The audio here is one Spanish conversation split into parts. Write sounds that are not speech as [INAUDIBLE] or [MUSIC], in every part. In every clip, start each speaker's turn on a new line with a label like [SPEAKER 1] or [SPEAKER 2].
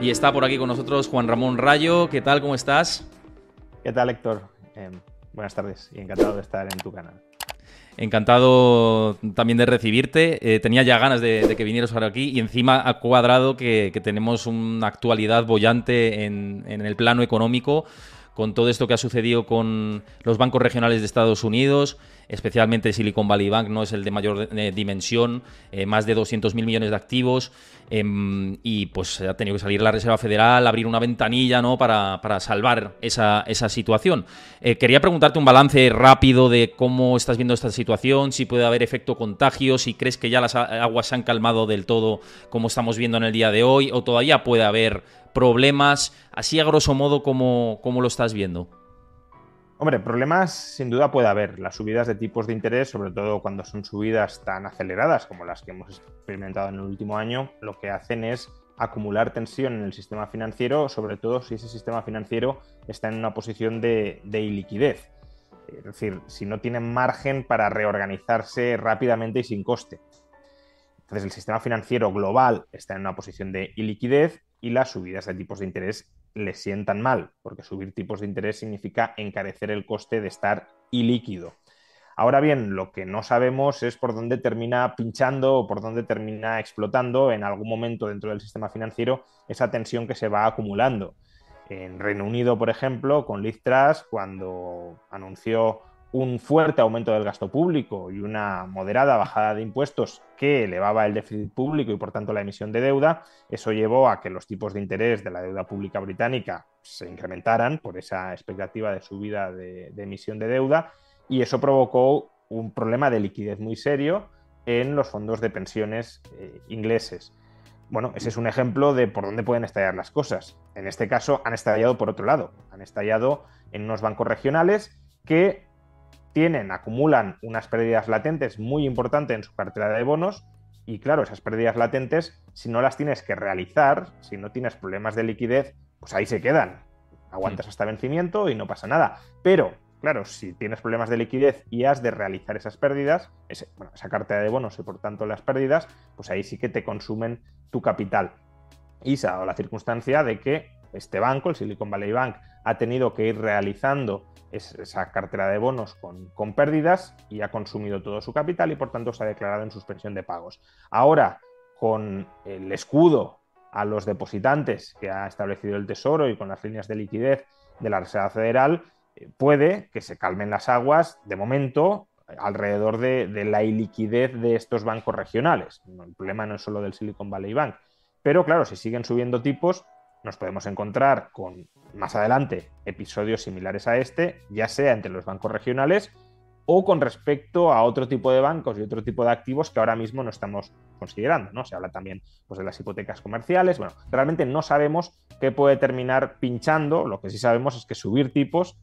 [SPEAKER 1] Y está por aquí con nosotros Juan Ramón Rayo. ¿Qué tal? ¿Cómo estás?
[SPEAKER 2] ¿Qué tal, Héctor? Eh, buenas tardes y encantado de estar en tu canal.
[SPEAKER 1] Encantado también de recibirte. Eh, tenía ya ganas de, que vinieras ahora aquí y encima ha cuadrado que, tenemos una actualidad bollante en, en el plano económico con todo esto que ha sucedido con los bancos regionales de Estados Unidos, especialmente Silicon Valley Bank, no es el de mayor eh, dimensión, eh, más de 200.000 millones de activos, em, y pues ha tenido que salir la Reserva Federal, abrir una ventanilla ¿no? para, salvar esa, situación. Eh, quería preguntarte un balance rápido de cómo estás viendo esta situación, si puede haber efecto contagio, si crees que ya las aguas se han calmado del todo como estamos viendo en el día de hoy, o todavía puede haber problemas, así a grosso modo, ¿cómo, cómo lo estás viendo?
[SPEAKER 2] Hombre, problemas sin duda puede haber. Las subidas de tipos de interés, sobre todo cuando son subidas tan aceleradas como las que hemos experimentado en el último año, lo que hacen es acumular tensión en el sistema financiero, sobre todo si ese sistema financiero está en una posición de, de iliquidez. Es decir, si no tienen margen para reorganizarse rápidamente y sin coste. Entonces el sistema financiero global está en una posición de iliquidez y las subidas de tipos de interés le sientan mal, porque subir tipos de interés significa encarecer el coste de estar ilíquido. Ahora bien, lo que no sabemos es por dónde termina pinchando o por dónde termina explotando en algún momento dentro del sistema financiero esa tensión que se va acumulando. En Reino Unido, por ejemplo, con Liz Truss, cuando anunció un fuerte aumento del gasto público y una moderada bajada de impuestos que elevaba el déficit público y por tanto la emisión de deuda, eso llevó a que los tipos de interés de la deuda pública británica se incrementaran por esa expectativa de subida de, emisión de deuda y eso provocó un problema de liquidez muy serio en los fondos de pensiones eh, ingleses. Bueno, ese es un ejemplo de por dónde pueden estallar las cosas. En este caso han estallado por otro lado, han estallado en unos bancos regionales que tienen, acumulan unas pérdidas latentes muy importantes en su cartera de bonos y claro, esas pérdidas latentes, si no las tienes que realizar, si no tienes problemas de liquidez, pues ahí se quedan. Aguantas hasta vencimiento y no pasa nada. Pero, claro, si tienes problemas de liquidez y has de realizar esas pérdidas, esa cartera de bonos y por tanto las pérdidas, pues ahí sí que te consumen tu capital. Y se ha dado la circunstancia de que este banco, el Silicon Valley Bank, ha tenido que ir realizando esa cartera de bonos con, pérdidas y ha consumido todo su capital y por tanto se ha declarado en suspensión de pagos. Ahora, con el escudo a los depositantes que ha establecido el Tesoro y con las líneas de liquidez de la Reserva Federal, eh, puede que se calmen las aguas de momento alrededor de, de, la iliquidez de estos bancos regionales. El problema no es solo del Silicon Valley Bank. Pero claro, si siguen subiendo tipos, nos podemos encontrar con más adelante episodios similares a este, ya sea entre los bancos regionales o con respecto a otro tipo de bancos y otro tipo de activos que ahora mismo no estamos considerando. ¿no? Se habla también pues, de las hipotecas comerciales. Bueno, realmente no sabemos qué puede terminar pinchando. Lo que sí sabemos es que subir tipos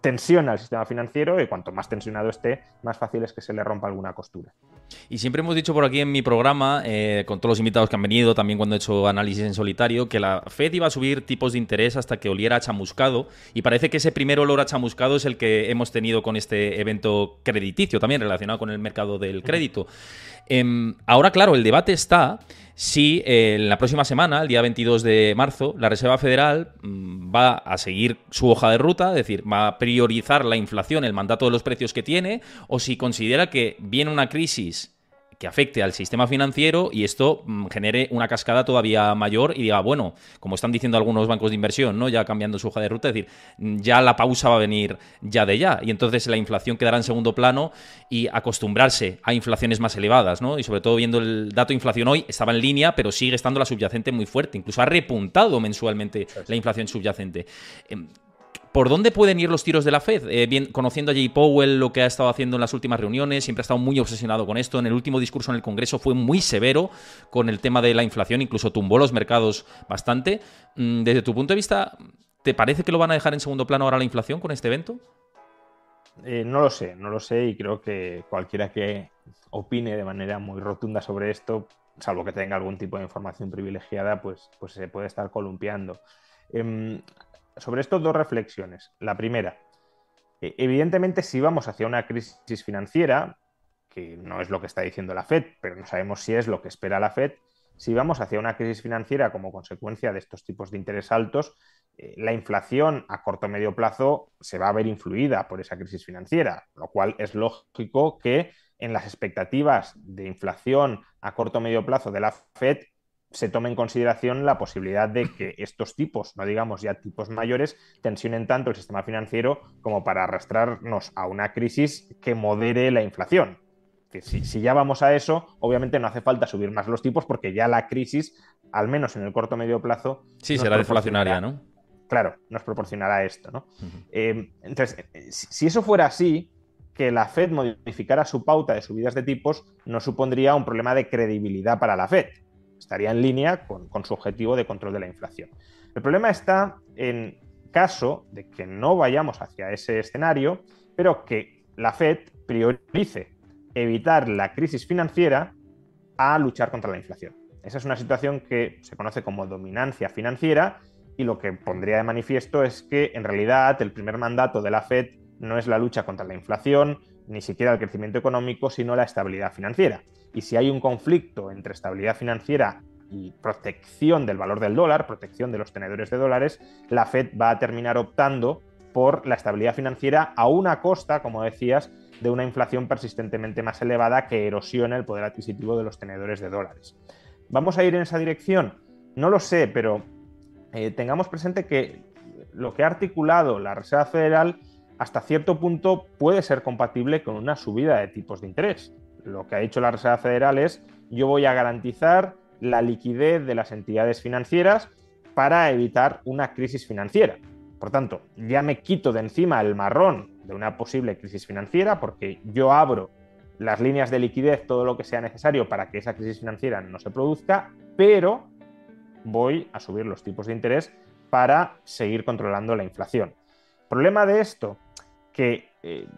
[SPEAKER 2] tensiona el sistema financiero y cuanto más tensionado esté, más fácil es que se le rompa alguna costura.
[SPEAKER 1] Y siempre hemos dicho por aquí en mi programa, eh, con todos los invitados que han venido, también cuando he hecho análisis en solitario, que la Fed iba a subir tipos de interés hasta que oliera a chamuscado. Y parece que ese primer olor a chamuscado es el que hemos tenido con este evento crediticio, también relacionado con el mercado del crédito. Em, ahora, claro, el debate está si eh, en la próxima semana, el día 22 de marzo, la Reserva Federal mm, va a seguir su hoja de ruta, es decir, va a priorizar la inflación, el mandato de los precios que tiene, o si considera que viene una crisis que afecte al sistema financiero y esto mm, genere una cascada todavía mayor y diga, bueno, como están diciendo algunos bancos de inversión, ¿no? Ya cambiando su hoja de ruta, es decir, mm, ya la pausa va a venir ya de ya y entonces la inflación quedará en segundo plano y acostumbrarse a inflaciones más elevadas, ¿no? Y sobre todo viendo el dato de inflación hoy, estaba en línea, pero sigue estando la subyacente muy fuerte, incluso ha repuntado mensualmente la inflación subyacente. ¿Por dónde pueden ir los tiros de la Fed? Eh, bien, conociendo a Jay Powell, lo que ha estado haciendo en las últimas reuniones, siempre ha estado muy obsesionado con esto. En el último discurso en el Congreso fue muy severo con el tema de la inflación, incluso tumbó los mercados bastante. Mm, desde tu punto de vista, ¿te parece que lo van a dejar en segundo plano ahora la inflación con este evento?
[SPEAKER 2] Eh, no lo sé, no lo sé y creo que cualquiera que opine de manera muy rotunda sobre esto, salvo que tenga algún tipo de información privilegiada, pues, pues se puede estar columpiando. Em, sobre esto dos reflexiones. La primera, eh, evidentemente si vamos hacia una crisis financiera, que no es lo que está diciendo la Fed, pero no sabemos si es lo que espera la Fed, si vamos hacia una crisis financiera como consecuencia de estos tipos de interés altos, eh, la inflación a corto o medio plazo se va a ver influida por esa crisis financiera, lo cual es lógico que en las expectativas de inflación a corto o medio plazo de la Fed se tome en consideración la posibilidad de que [CLEARS THROAT] estos tipos, no digamos ya tipos mayores, tensionen tanto el sistema financiero como para arrastrarnos a una crisis que modere la inflación. Si, si, ya vamos a eso, obviamente no hace falta subir más los tipos porque ya la crisis, al menos en el corto o medio plazo...
[SPEAKER 1] Sí, será deflacionaria, ¿no?
[SPEAKER 2] Claro, nos proporcionará esto, ¿no? Eh, entonces, si eso fuera así, que la Fed modificara su pauta de subidas de tipos no supondría un problema de credibilidad para la Fed estaría en línea con, su objetivo de control de la inflación. El problema está en caso de que no vayamos hacia ese escenario, pero que la Fed priorice evitar la crisis financiera a luchar contra la inflación. Esa es una situación que se conoce como dominancia financiera y lo que pondría de manifiesto es que en realidad el primer mandato de la Fed no es la lucha contra la inflación, ni siquiera el crecimiento económico, sino la estabilidad financiera. Y si hay un conflicto entre estabilidad financiera y protección del valor del dólar, protección de los tenedores de dólares, la Fed va a terminar optando por la estabilidad financiera a una costa, como decías, de una inflación persistentemente más elevada que erosiona el poder adquisitivo de los tenedores de dólares. ¿Vamos a ir en esa dirección? No lo sé, pero eh, tengamos presente que lo que ha articulado la Reserva Federal hasta cierto punto puede ser compatible con una subida de tipos de interés. Lo que ha dicho la Reserva Federal es yo voy a garantizar la liquidez de las entidades financieras para evitar una crisis financiera. Por tanto, ya me quito de encima el marrón de una posible crisis financiera porque yo abro las líneas de liquidez, todo lo que sea necesario para que esa crisis financiera no se produzca, pero voy a subir los tipos de interés para seguir controlando la inflación. Problema de esto, que eh,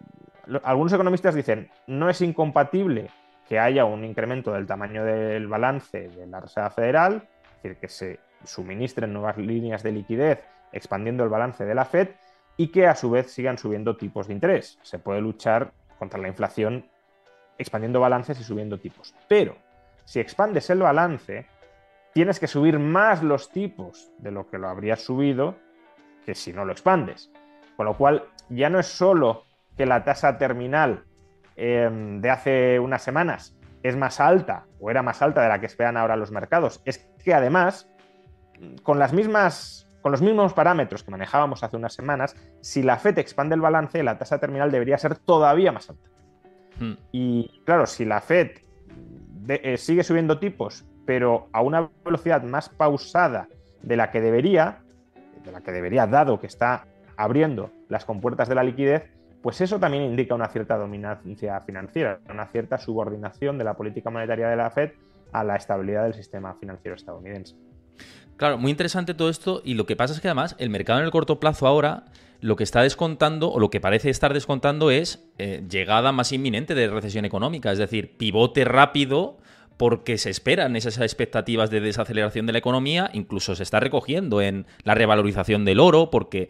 [SPEAKER 2] algunos economistas dicen no es incompatible que haya un incremento del tamaño del balance de la Reserva Federal, es decir, que se suministren nuevas líneas de liquidez expandiendo el balance de la Fed y que a su vez sigan subiendo tipos de interés. Se puede luchar contra la inflación expandiendo balances y subiendo tipos. Pero si expandes el balance, tienes que subir más los tipos de lo que lo habrías subido que si no lo expandes. Con lo cual, ya no es solo que la tasa terminal em, de hace unas semanas es más alta o era más alta de la que esperan ahora los mercados, es que además, con las mismas con los mismos parámetros que manejábamos hace unas semanas, si la FED expande el balance, la tasa terminal debería ser todavía más alta. Hmm. Y claro, si la FED eh, sigue subiendo tipos, pero a una velocidad más pausada de la que debería, de la que debería, dado que está abriendo las compuertas de la liquidez, pues eso también indica una cierta dominancia financiera, una cierta subordinación de la política monetaria de la Fed a la estabilidad del sistema financiero estadounidense.
[SPEAKER 1] Claro, muy interesante todo esto y lo que pasa es que además el mercado en el corto plazo ahora lo que está descontando o lo que parece estar descontando es eh, llegada más inminente de recesión económica, es decir, pivote rápido porque se esperan esas expectativas de desaceleración de la economía, incluso se está recogiendo en la revalorización del oro, porque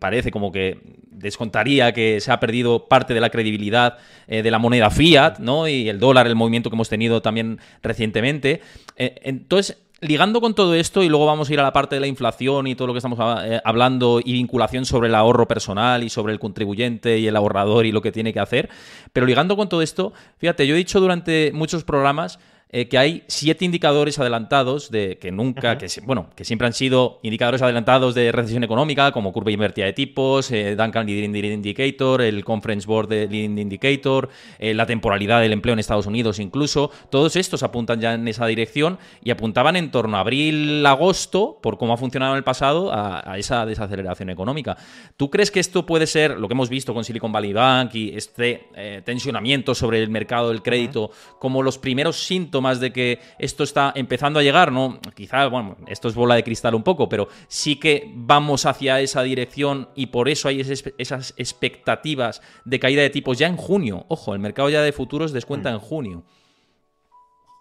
[SPEAKER 1] parece como que descontaría que se ha perdido parte de la credibilidad eh, de la moneda fiat, ¿no? Y el dólar, el movimiento que hemos tenido también recientemente. Eh, entonces, ligando con todo esto, y luego vamos a ir a la parte de la inflación y todo lo que estamos eh, hablando, y vinculación sobre el ahorro personal y sobre el contribuyente y el ahorrador y lo que tiene que hacer, pero ligando con todo esto, fíjate, yo he dicho durante muchos programas eh, que hay siete indicadores adelantados de que nunca, que bueno, que siempre han sido indicadores adelantados de recesión económica, como curva invertida de tipos, eh, Duncan Leading Indicator, el Conference Board de Leading Indicator, eh, la temporalidad del empleo en Estados Unidos incluso, todos estos apuntan ya en esa dirección y apuntaban en torno a abril, agosto, por cómo ha funcionado en el pasado, a, esa desaceleración económica. ¿Tú crees que esto puede ser lo que hemos visto con Silicon Valley Bank y este tensionamiento sobre el mercado del crédito como los primeros síntomas más de que esto está empezando a llegar, ¿no? Quizá, bueno, esto es bola de cristal un poco, pero sí que vamos hacia esa dirección y por eso hay esas expectativas de caída de tipos ya en junio. Ojo, el mercado ya de futuros descuenta en junio.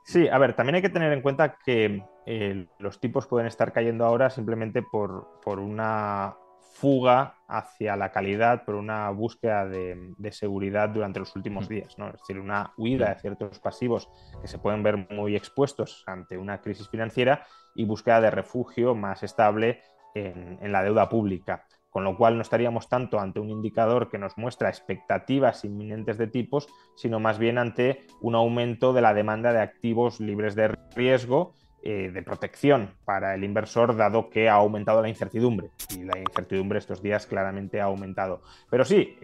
[SPEAKER 2] Sí, a ver, también hay que tener en cuenta que eh, los tipos pueden estar cayendo ahora simplemente por, por una fuga hacia la calidad por una búsqueda de, seguridad durante los últimos mm. días, ¿no? es decir, una huida de ciertos pasivos que se pueden ver muy expuestos ante una crisis financiera y búsqueda de refugio más estable en, en la deuda pública con lo cual no estaríamos tanto ante un indicador que nos muestra expectativas inminentes de tipos, sino más bien ante un aumento de la demanda de activos libres de riesgo eh, de protección para el inversor, dado que ha aumentado la incertidumbre. Y la incertidumbre estos días claramente ha aumentado. Pero sí,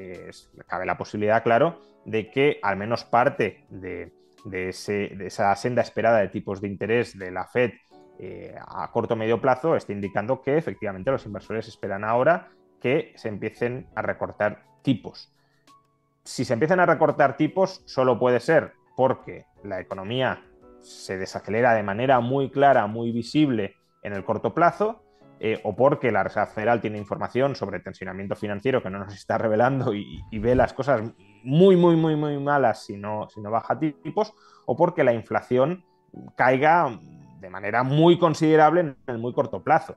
[SPEAKER 2] cabe la posibilidad, claro, de que al menos parte de, esa senda esperada de tipos de interés de la Fed eh, a corto o medio plazo esté indicando que efectivamente los inversores esperan ahora que se empiecen a recortar tipos. Si se empiezan a recortar tipos, solo puede ser porque la economía se desacelera de manera muy clara, muy visible en el corto plazo, eh, o porque la Reserva Federal tiene información sobre tensionamiento financiero que no nos está [LAUGHS] revelando y, ve las cosas muy, muy, muy, muy malas si no, si no baja tipos, o porque la inflación caiga de manera muy considerable en el muy corto plazo.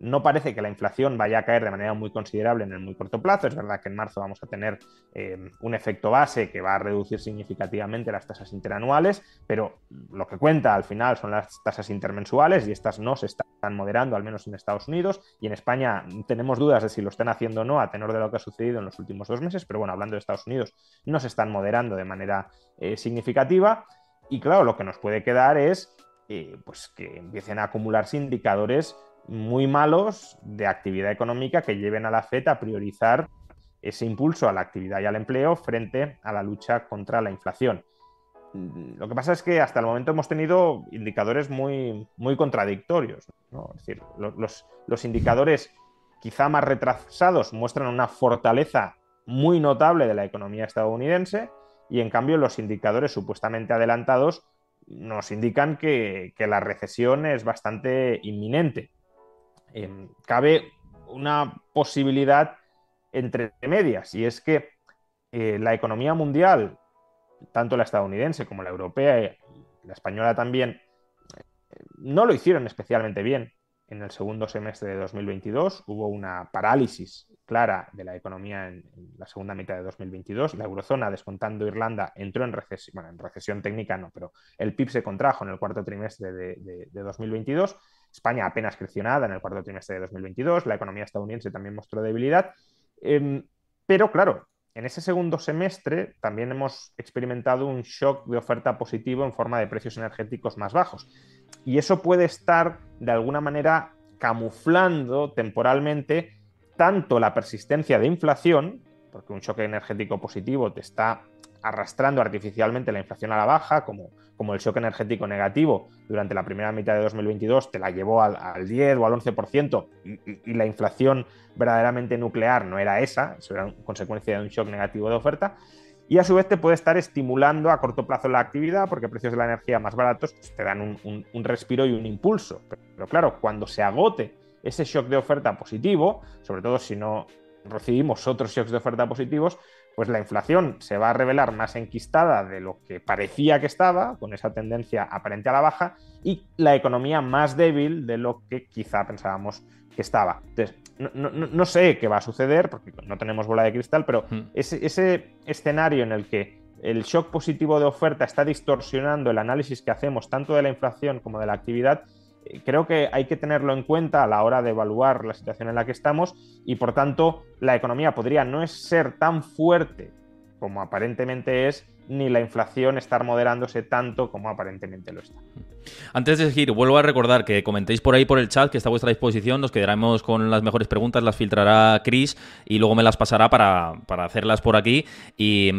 [SPEAKER 2] No parece que la inflación vaya a caer de manera muy considerable en el muy corto plazo. Es verdad que en marzo vamos a tener eh, un efecto base que va a reducir significativamente las tasas interanuales, pero lo que cuenta al final son las tasas intermensuales y estas no se están moderando, al menos en Estados Unidos. Y en España tenemos dudas de si lo están haciendo o no a tenor de lo que ha sucedido en los últimos dos meses, pero bueno, hablando de Estados Unidos, no se están moderando de manera eh, significativa. Y claro, lo que nos puede quedar es eh, pues que empiecen a acumularse indicadores muy malos de actividad económica que lleven a la FED a priorizar ese impulso a la actividad y al empleo frente a la lucha contra la inflación. Lo que pasa es que hasta el momento hemos tenido indicadores muy, muy contradictorios. Es decir, los, los indicadores quizá más retrasados muestran una fortaleza muy notable de la economía estadounidense y en cambio los indicadores supuestamente adelantados nos indican que, que la recesión es bastante inminente. Cabe una posibilidad entre medias y es que eh, la economía mundial, tanto la estadounidense como la europea y la española también, no lo hicieron especialmente bien en el segundo semestre de 2022. Hubo una parálisis clara de la economía en, la segunda mitad de 2022. La eurozona, descontando Irlanda, entró en recesión, técnica no, pero el PIB se contrajo en el cuarto trimestre de 2022 España apenas creció en el cuarto trimestre de 2022, la economía estadounidense también mostró debilidad, em, pero claro, en ese segundo semestre también hemos experimentado un shock de oferta positivo en forma de precios energéticos más bajos. Y eso puede estar de alguna manera camuflando temporalmente tanto la persistencia de inflación, porque un shock energético positivo te está arrastrando artificialmente la inflación a la baja, como, como el shock energético negativo durante la primera mitad de 2022 te la llevó al, 10 o al 11%, y, y, la inflación verdaderamente nuclear no era esa, eso era consecuencia de un shock negativo de oferta, y a su vez te puede estar estimulando a corto plazo la actividad, porque precios de la energía más baratos pues, te dan un, respiro y un impulso. pero claro, cuando se agote ese shock de oferta positivo, sobre todo si no recibimos otros shocks de oferta positivos, pues la inflación se va a revelar más enquistada de lo que parecía que estaba, con esa tendencia aparente a la baja, y la economía más débil de lo que quizá pensábamos que estaba. Entonces, no, sé qué va a suceder, porque no tenemos bola de cristal, pero hmm. ese, ese escenario en el que el shock positivo de oferta está distorsionando el análisis que hacemos tanto de la inflación como de la actividad, creo que hay que tenerlo en cuenta a la hora de evaluar la situación en la que estamos y por tanto la economía podría no ser tan fuerte como aparentemente es ni la inflación estar moderándose tanto como aparentemente lo está.
[SPEAKER 1] Antes de seguir, vuelvo a recordar que comentéis por ahí por el chat que está a vuestra disposición, nos quedaremos con las mejores preguntas, las filtrará Chris y luego me las pasará para, hacerlas por aquí. Y,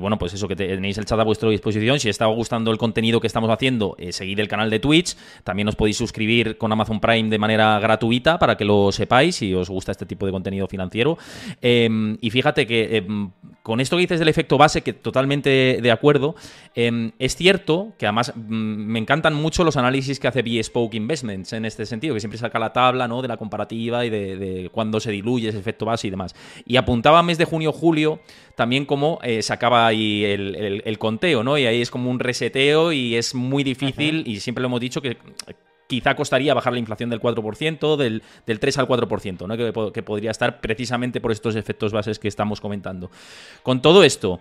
[SPEAKER 1] bueno, pues eso, que tenéis el chat a vuestra disposición. Si está gustando el contenido que estamos haciendo, eh, seguid el canal de Twitch. También os podéis suscribir con Amazon Prime de manera gratuita para que lo sepáis si os gusta este tipo de contenido financiero. Em, y fíjate que em, con esto que dices del efecto base, que totalmente de acuerdo, em, es cierto que además mm, me encantan mucho los análisis que hace Bespoke Investments en este sentido, que siempre saca la tabla ¿no? de la comparativa y de, de cuándo se diluye ese efecto base y demás. Y apuntaba mes de junio-julio también como eh, sacaba ahí el, conteo, ¿no? Y ahí es como un reseteo y es muy difícil, y siempre lo hemos dicho que quizá costaría bajar la inflación del 4%, del, del 3 al 4%, ¿no? que, que podría estar precisamente por estos efectos bases que estamos comentando. Con todo esto,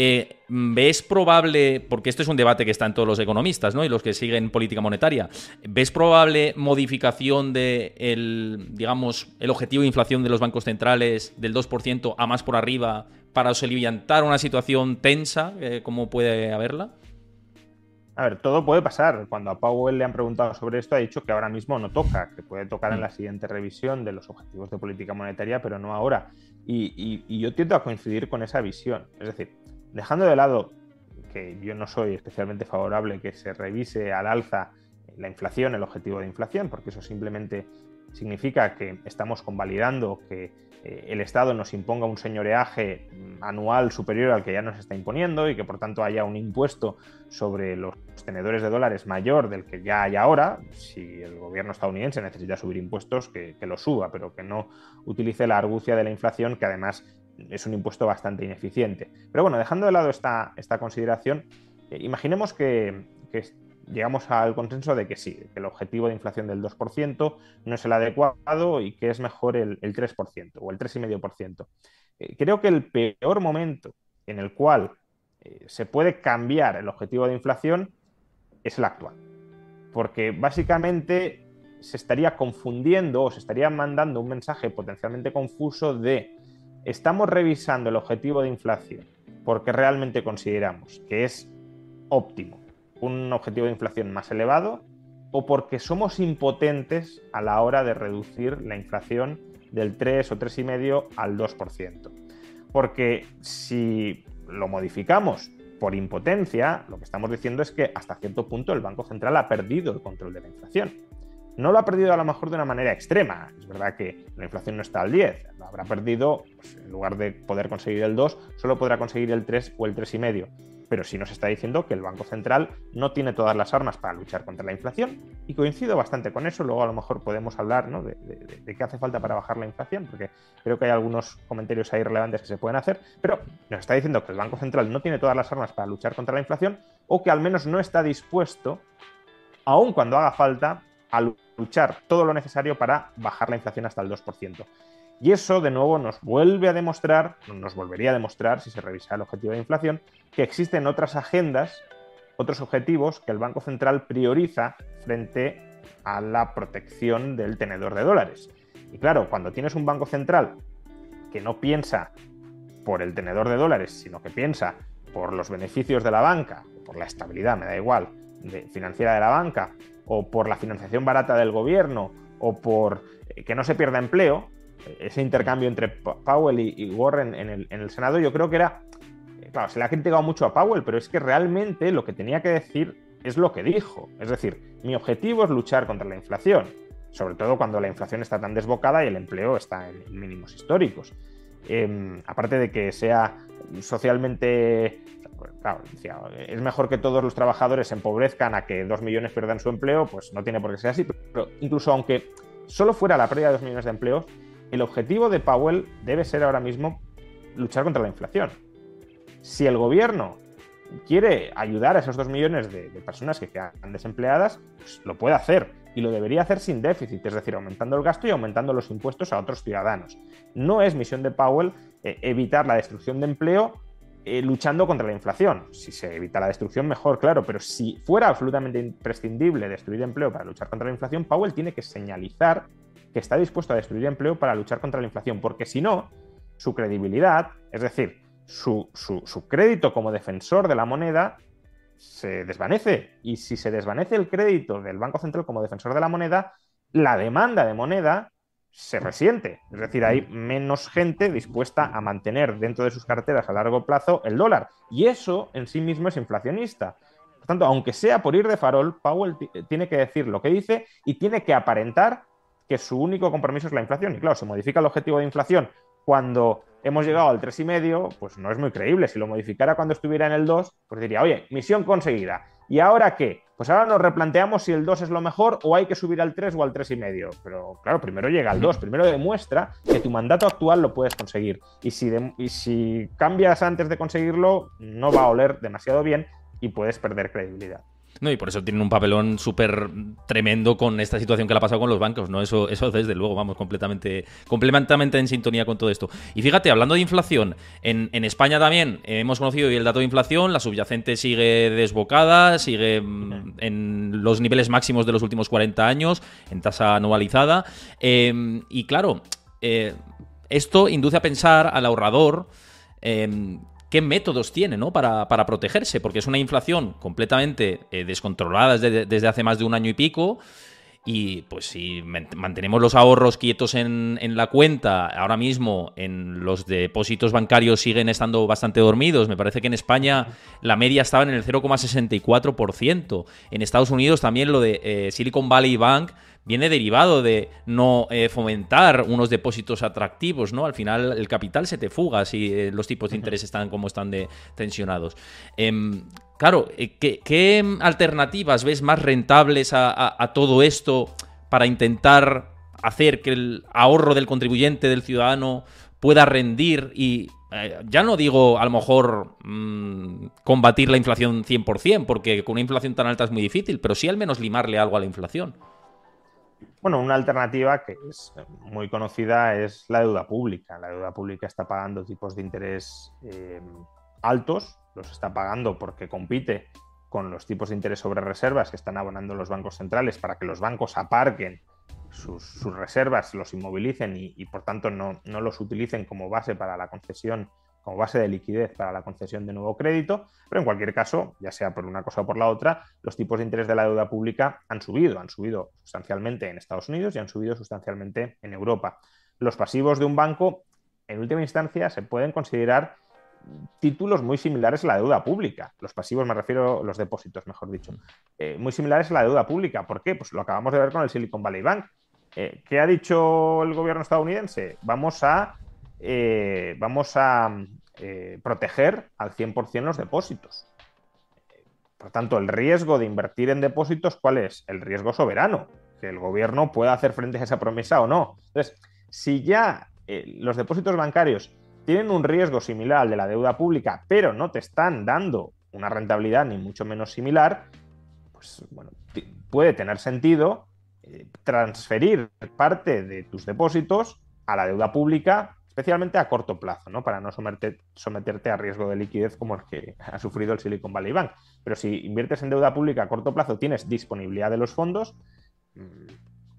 [SPEAKER 1] eh, ¿Ves probable, porque esto es un debate que está en todos los economistas ¿no? y los que siguen política monetaria, ¿ves probable modificación de el, digamos, el objetivo de inflación de los bancos centrales del 2% a más por arriba para soliviantar una situación tensa eh, como puede haberla?
[SPEAKER 2] A ver, todo puede pasar. Cuando a Powell le han preguntado sobre esto, ha dicho que ahora mismo no toca, que puede tocar en mm. la siguiente revisión de los objetivos de política monetaria, pero no ahora. Y, y yo tiendo a coincidir con esa visión. Es decir, Dejando de lado que yo no soy especialmente favorable que se revise al alza la inflación, el objetivo de inflación, porque eso simplemente significa que estamos convalidando que el Estado nos imponga un señoreaje anual superior al que ya nos está imponiendo y que por tanto haya un impuesto sobre los tenedores de dólares mayor del que ya hay ahora. Si el gobierno estadounidense necesita subir impuestos, que, que lo suba, pero que no utilice la argucia de la inflación, que además es un impuesto bastante ineficiente. Pero bueno, dejando de lado esta, esta consideración, eh, imaginemos que, llegamos al consenso de que sí, que el objetivo de inflación del 2% no es el adecuado y que es mejor el, 3% o el 3,5%. Eh, creo que el peor momento en el cual eh, se puede cambiar el objetivo de inflación es el actual. Porque básicamente se estaría confundiendo o se estaría mandando un mensaje potencialmente confuso de estamos revisando el objetivo de inflación porque realmente consideramos que es óptimo un objetivo de inflación más elevado o porque somos impotentes a la hora de reducir la inflación del 3 o 3,5 al 2%. Porque si lo modificamos por impotencia, lo que estamos diciendo es que hasta cierto punto el Banco Central ha perdido el control de la inflación. No lo ha perdido a lo mejor de una manera extrema. Es verdad que la inflación no está al 10. Lo habrá perdido, pues, en lugar de poder conseguir el 2, solo podrá conseguir el 3 o el 3,5. Pero sí nos está diciendo que el Banco Central no tiene todas las armas para luchar contra la inflación. Y coincido bastante con eso. Luego a lo mejor podemos hablar de, qué hace falta para bajar la inflación, porque creo que hay algunos comentarios ahí relevantes que se pueden hacer. Pero nos está diciendo que el Banco Central no tiene todas las armas para luchar contra la inflación o que al menos no está dispuesto, aun cuando haga falta, a luchar todo lo necesario para bajar la inflación hasta el 2%. Y eso, de nuevo, nos vuelve a demostrar, nos volvería a demostrar, si se revisa el objetivo de inflación, que existen otras agendas, otros objetivos que el Banco Central prioriza frente a la protección del tenedor de dólares. Y claro, cuando tienes un Banco Central que no piensa por el tenedor de dólares, sino que piensa por los beneficios de la banca, por la estabilidad, me da igual, financiera de la banca, o por la financiación barata del gobierno, o por eh, que no se pierda empleo, ese intercambio entre Powell y, Warren en el, Senado, yo creo que era, claro, se le ha criticado mucho a Powell, pero es que realmente lo que tenía que decir es lo que dijo. Es decir, mi objetivo es luchar contra la inflación, sobre todo cuando la inflación está tan desbocada y el empleo está en mínimos históricos. Em, aparte de que sea socialmente claro, es mejor que todos los trabajadores se empobrezcan a que dos millones pierdan su empleo, pues no tiene por qué ser así. Pero incluso aunque solo fuera la pérdida de dos millones de empleos, el objetivo de Powell debe ser ahora mismo luchar contra la inflación. Si el gobierno quiere ayudar a esos dos millones de, personas que quedan desempleadas, pues lo puede hacer y lo debería hacer sin déficit, es decir, aumentando el gasto y aumentando los impuestos a otros ciudadanos. No es misión de Powell eh, evitar la destrucción de empleo eh, luchando contra la inflación. Si se evita la destrucción, mejor, claro, pero si fuera absolutamente imprescindible destruir empleo para luchar contra la inflación, Powell tiene que señalizar que está dispuesto a destruir empleo para luchar contra la inflación, porque si no, su credibilidad, es decir, su, su crédito como defensor de la moneda, se desvanece. Y si se desvanece el crédito del Banco Central como defensor de la moneda, la demanda de moneda se resiente. Es decir, hay menos gente dispuesta a mantener dentro de sus carteras a largo plazo el dólar. Y eso en sí mismo es inflacionista. Por tanto, aunque sea por ir de farol, Powell tiene que decir lo que dice y tiene que aparentar que su único compromiso es la inflación. Y claro, se modifica el objetivo de inflación cuando hemos llegado al 3,5, pues no es muy creíble. Si lo modificara cuando estuviera en el 2, pues diría, oye, misión conseguida. ¿Y ahora qué? Pues ahora nos replanteamos si el 2 es lo mejor o hay que subir al 3 o al 3,5. Pero claro, primero llega al 2, primero demuestra que tu mandato actual lo puedes conseguir. Y si, y si cambias antes de conseguirlo, no va a oler demasiado bien y puedes perder credibilidad.
[SPEAKER 1] No, y por eso tienen un papelón súper tremendo con esta situación que le ha pasado con los bancos, ¿no? Eso, eso desde luego, vamos, completamente, completamente en sintonía con todo esto. Y fíjate, hablando de inflación, en, España también hemos conocido el dato de inflación, la subyacente sigue desbocada, sigue mm, en los niveles máximos de los últimos 40 años, en tasa anualizada. Em, y claro, eh, esto induce a pensar al ahorrador em, qué métodos tiene ¿no? para, protegerse, porque es una inflación completamente eh, descontrolada desde, hace más de un año y pico. Y pues si mantenemos los ahorros quietos en, la cuenta, ahora mismo en los depósitos bancarios siguen estando bastante dormidos. Me parece que en España la media estaba en el 0,64%. En Estados Unidos también lo de eh, Silicon Valley Bank viene derivado de no eh, fomentar unos depósitos atractivos, ¿no? Al final el capital se te fuga si eh, los tipos de interés están como están de tensionados. Em, claro, eh, ¿qué, alternativas ves más rentables a, todo esto para intentar hacer que el ahorro del contribuyente, del ciudadano, pueda rendir y ya no digo a lo mejor mm, combatir la inflación 100%, porque con una inflación tan alta es muy difícil, pero sí al menos limarle algo a la inflación.
[SPEAKER 2] Bueno, una alternativa que es muy conocida es la deuda pública. La deuda pública está pagando tipos de interés eh, altos, los está pagando porque compite con los tipos de interés sobre reservas que están abonando los bancos centrales para que los bancos aparquen sus, reservas, los inmovilicen y, por tanto no, no, los utilicen como base para la concesión como base de liquidez para la concesión de nuevo crédito, pero en cualquier caso, ya sea por una cosa o por la otra, los tipos de interés de la deuda pública han subido, han subido sustancialmente en Estados Unidos y han subido sustancialmente en Europa. Los pasivos de un banco, en última instancia, se pueden considerar títulos muy similares a la deuda pública. Los pasivos, me refiero, los depósitos, mejor dicho. Eh, muy similares a la deuda pública. ¿Por qué? Pues lo acabamos de ver con el Silicon Valley Bank. Eh, ¿Qué ha dicho el gobierno estadounidense? Vamos a eh, vamos a eh, proteger al 100% los depósitos. Por tanto, el riesgo de invertir en depósitos, ¿cuál es? El riesgo soberano, que el gobierno pueda hacer frente a esa promesa o no. Entonces, si ya eh, los depósitos bancarios tienen un riesgo similar al de la deuda pública, pero no te están dando una rentabilidad ni mucho menos similar, pues bueno, puede tener sentido transferir parte de tus depósitos a la deuda pública especialmente a corto plazo, ¿no? Para no someterte a riesgo de liquidez como el que [LAUGHS] ha sufrido el Silicon Valley Bank. Pero si inviertes en deuda pública a corto plazo, tienes disponibilidad de los fondos, mm,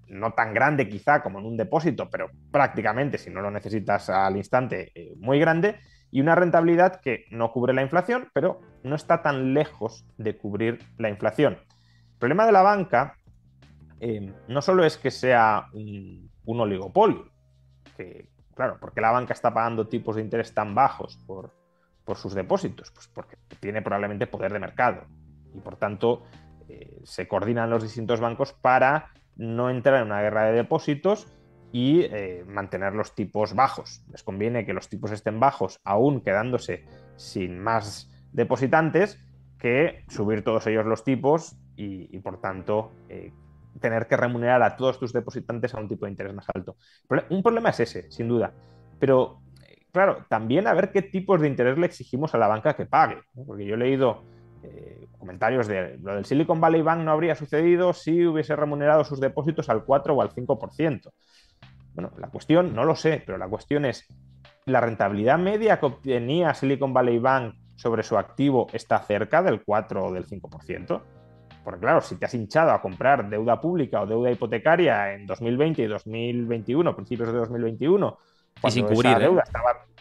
[SPEAKER 2] no tan grande quizá como en un depósito, pero prácticamente, si no lo necesitas al instante, eh, muy grande, y una rentabilidad que no cubre la inflación, pero no está tan lejos de cubrir la inflación. El problema de la banca eh, no solo es que sea un, un oligopolio, que, Claro, ¿por qué la banca está pagando tipos de interés tan bajos por, sus depósitos? Pues porque tiene probablemente poder de mercado y por tanto eh, se coordinan los distintos bancos para no entrar en una guerra de depósitos y eh, mantener los tipos bajos. Les conviene que los tipos estén bajos, aún quedándose sin más depositantes, que subir todos ellos los tipos y, por tanto eh, tener que remunerar a todos tus depositantes a un tipo de interés más alto. Un problema es ese, sin duda. Pero, claro, también a ver qué tipos de interés le exigimos a la banca que pague. Porque yo he leído eh, comentarios de lo del Silicon Valley Bank no habría sucedido si hubiese remunerado sus depósitos al 4 o al 5%. Bueno, la cuestión, no lo sé, pero la cuestión es, ¿la rentabilidad media que obtenía Silicon Valley Bank sobre su activo está cerca del 4 o del 5%? Porque claro, si te has hinchado a comprar deuda pública o deuda hipotecaria en 2020 y 2021, principios de 2021,
[SPEAKER 1] y sin cubrir,
[SPEAKER 2] esa ¿eh? deuda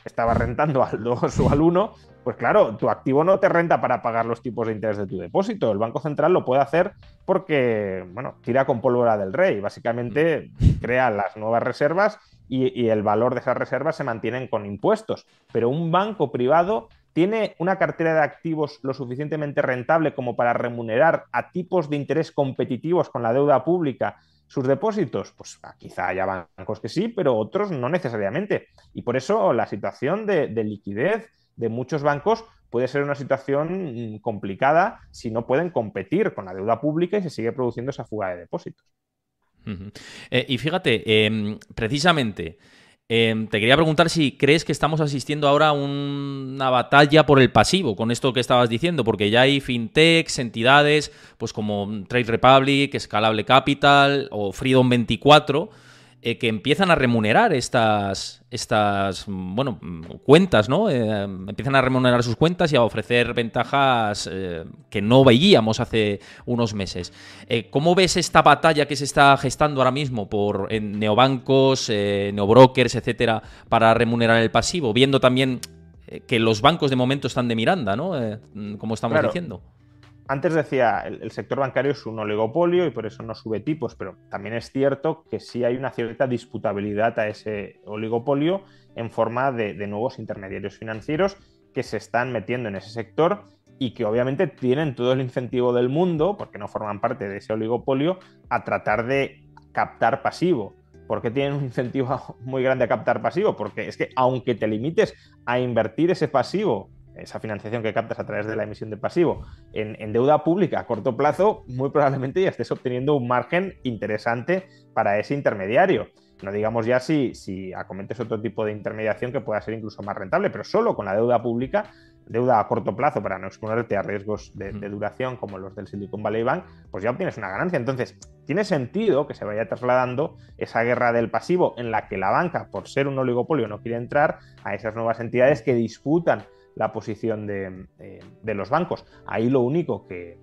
[SPEAKER 2] estaba, rentando al 2 o al 1, pues claro, tu activo no te renta para pagar los tipos de interés de tu depósito. El Banco Central lo puede hacer porque, bueno, tira con pólvora del rey. Básicamente crea las nuevas reservas y, y el valor de esas reservas se mantienen con impuestos. Pero un banco privado ¿Tiene una cartera de activos lo suficientemente rentable como para remunerar a tipos de interés competitivos con la deuda pública sus depósitos? Pues ah, quizá haya bancos que sí, pero otros no necesariamente. Y por eso la situación de, liquidez de muchos bancos puede ser una situación mm, complicada si no pueden competir con la deuda pública y se sigue produciendo esa fuga de depósitos.
[SPEAKER 1] Eh, y fíjate, em, precisamente Em, te quería preguntar si crees que estamos asistiendo ahora a una batalla por el pasivo, con esto que estabas diciendo, porque ya hay fintechs, entidades, pues como Trade Republic, Scalable Capital o Freedom 24 eh, que empiezan a remunerar estas, estas bueno, cuentas, ¿no? Eh, empiezan a remunerar sus cuentas y a ofrecer ventajas eh, que no veíamos hace unos meses. ¿Cómo ves esta batalla que se está gestando ahora mismo por neobancos, neobrokers, etcétera, para remunerar el pasivo? Viendo también que los bancos de momento están de Miranda, ¿no? como estamos diciendo.
[SPEAKER 2] Antes decía, el, sector bancario es un oligopolio y por eso no sube tipos, pero también es cierto que sí hay una cierta disputabilidad a ese oligopolio en forma de, nuevos intermediarios financieros que se están metiendo en ese sector y que obviamente tienen todo el incentivo del mundo, porque no forman parte de ese oligopolio, a tratar de captar pasivo. ¿Por qué tienen un incentivo [LAUGHS] muy grande a captar pasivo? Porque es que aunque te limites a invertir ese pasivo esa financiación que captas a través de la emisión de pasivo en, deuda pública a corto plazo, muy probablemente ya estés obteniendo un margen interesante para ese intermediario. No digamos ya si, si acometes otro tipo de intermediación que pueda ser incluso más rentable, pero solo con la deuda pública, deuda a corto plazo para no exponerte a riesgos de, de duración como los del Silicon Valley Bank, pues ya obtienes una ganancia. Entonces, tiene sentido que se vaya trasladando esa guerra del pasivo en la que la banca, por ser un oligopolio, no quiere entrar a esas nuevas entidades que disputan la posición de, los bancos. Ahí lo único que,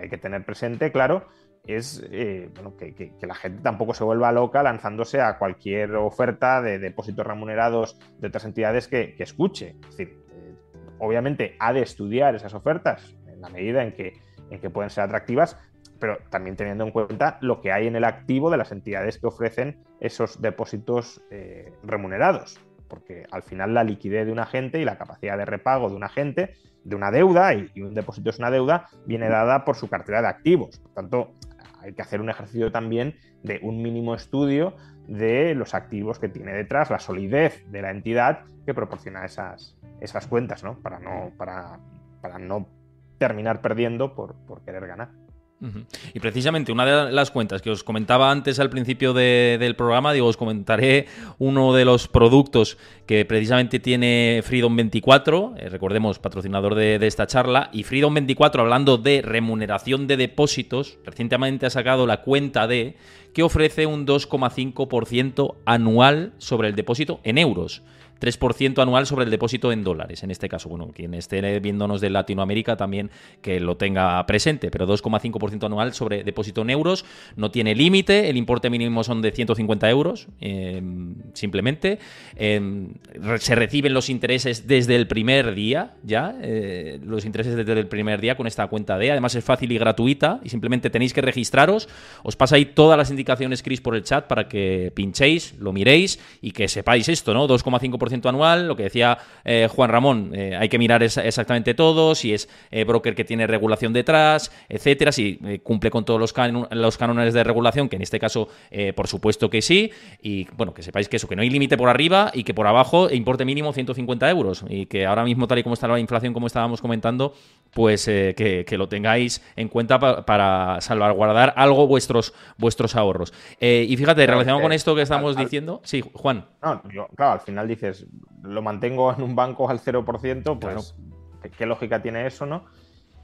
[SPEAKER 2] hay que tener presente, claro, es eh, que, la gente tampoco se vuelva loca lanzándose a cualquier oferta de depósitos remunerados de otras entidades que, escuche. Es decir, eh, obviamente ha de estudiar esas ofertas en la medida en que, en que pueden ser atractivas, pero también teniendo en cuenta lo que hay en el activo de las entidades que ofrecen esos depósitos eh, remunerados porque al final la liquidez de un agente y la capacidad de repago de un agente, de una deuda, y, un depósito es una deuda, viene dada por su cartera de activos. Por tanto, hay que hacer un ejercicio también de un mínimo estudio de los activos que tiene detrás, la solidez de la entidad que proporciona esas, esas cuentas, ¿no? Para no, para, para no terminar perdiendo por, por querer ganar.
[SPEAKER 1] Y precisamente una de las cuentas que os comentaba antes al principio del programa, digo, os comentaré uno de los productos que precisamente tiene Freedom 24, eh, recordemos, patrocinador de, esta charla, y Freedom 24, hablando de remuneración de depósitos, recientemente ha sacado la cuenta de que ofrece un 2,5% anual sobre el depósito en euros. 3% anual sobre el depósito en dólares. En este caso, bueno, quien esté viéndonos de Latinoamérica también que lo tenga presente, pero 2,5% anual sobre depósito en euros. No tiene límite, el importe mínimo son de 150 euros, em, simplemente. Em, se reciben los intereses desde el primer día, ya, eh, los intereses desde el primer día con esta cuenta de. Además es fácil y gratuita y simplemente tenéis que registraros. Os pasa ahí todas las indicaciones, Chris, por el chat para que pinchéis, lo miréis y que sepáis esto, ¿no? 2,5% anual, lo que decía eh, Juan Ramón, eh, hay que mirar exactamente todo, si es eh, broker que tiene regulación detrás, etcétera, si cumple con todos los, los, cánones de regulación, que en este caso, por supuesto que sí, y bueno, que sepáis que eso, que no hay límite por arriba y que por abajo importe mínimo 150 euros, y que ahora mismo, tal y como está la inflación, como estábamos comentando, pues que, lo tengáis en cuenta para salvaguardar algo vuestros, vuestros ahorros. y fíjate, relacionado con esto que estamos diciendo, sí, Juan.
[SPEAKER 2] No, claro, al final dices, lo mantengo en un banco al 0%, pues ¿qué, lógica tiene eso, no?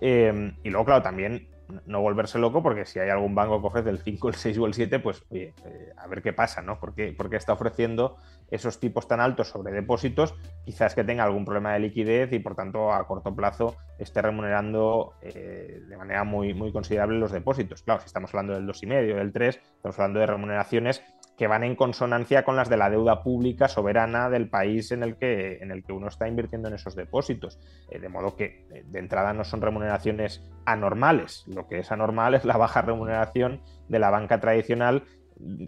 [SPEAKER 2] Eh, y luego, claro, también no volverse loco, porque si hay algún banco que ofrece el 5, el 6 o el 7, pues oye, eh, a ver qué pasa, ¿no? ¿Por qué, está ofreciendo esos tipos tan altos sobre depósitos? Quizás que tenga algún problema de liquidez y por tanto a corto plazo esté remunerando eh, de manera muy, muy considerable los depósitos. Claro, si estamos hablando del 2,5, del 3, estamos hablando de remuneraciones que van en consonancia con las de la deuda pública soberana del país en el que, en el que uno está invirtiendo en esos depósitos. Eh, de modo que eh, de entrada no son remuneraciones anormales. Lo que es anormal es la baja remuneración de la banca tradicional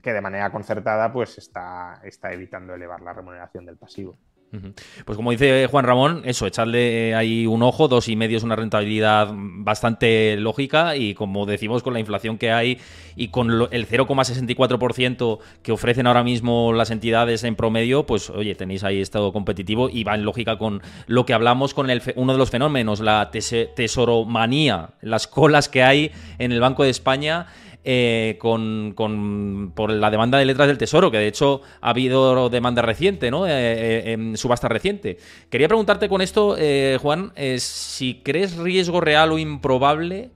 [SPEAKER 2] que de manera concertada pues está, está evitando elevar la remuneración del pasivo.
[SPEAKER 1] Pues como dice Juan Ramón, eso, echarle ahí un ojo, dos y medio es una rentabilidad bastante lógica y como decimos con la inflación que hay y con el 0,64% que ofrecen ahora mismo las entidades en promedio, pues oye, tenéis ahí estado competitivo y va en lógica con lo que hablamos con el, uno de los fenómenos, la tesoromanía, las colas que hay en el Banco de España eh, con, por la demanda de letras del Tesoro, que de hecho ha habido demanda reciente, ¿no? Eh, en subasta reciente. Quería preguntarte con esto, Juan, si crees riesgo real o improbable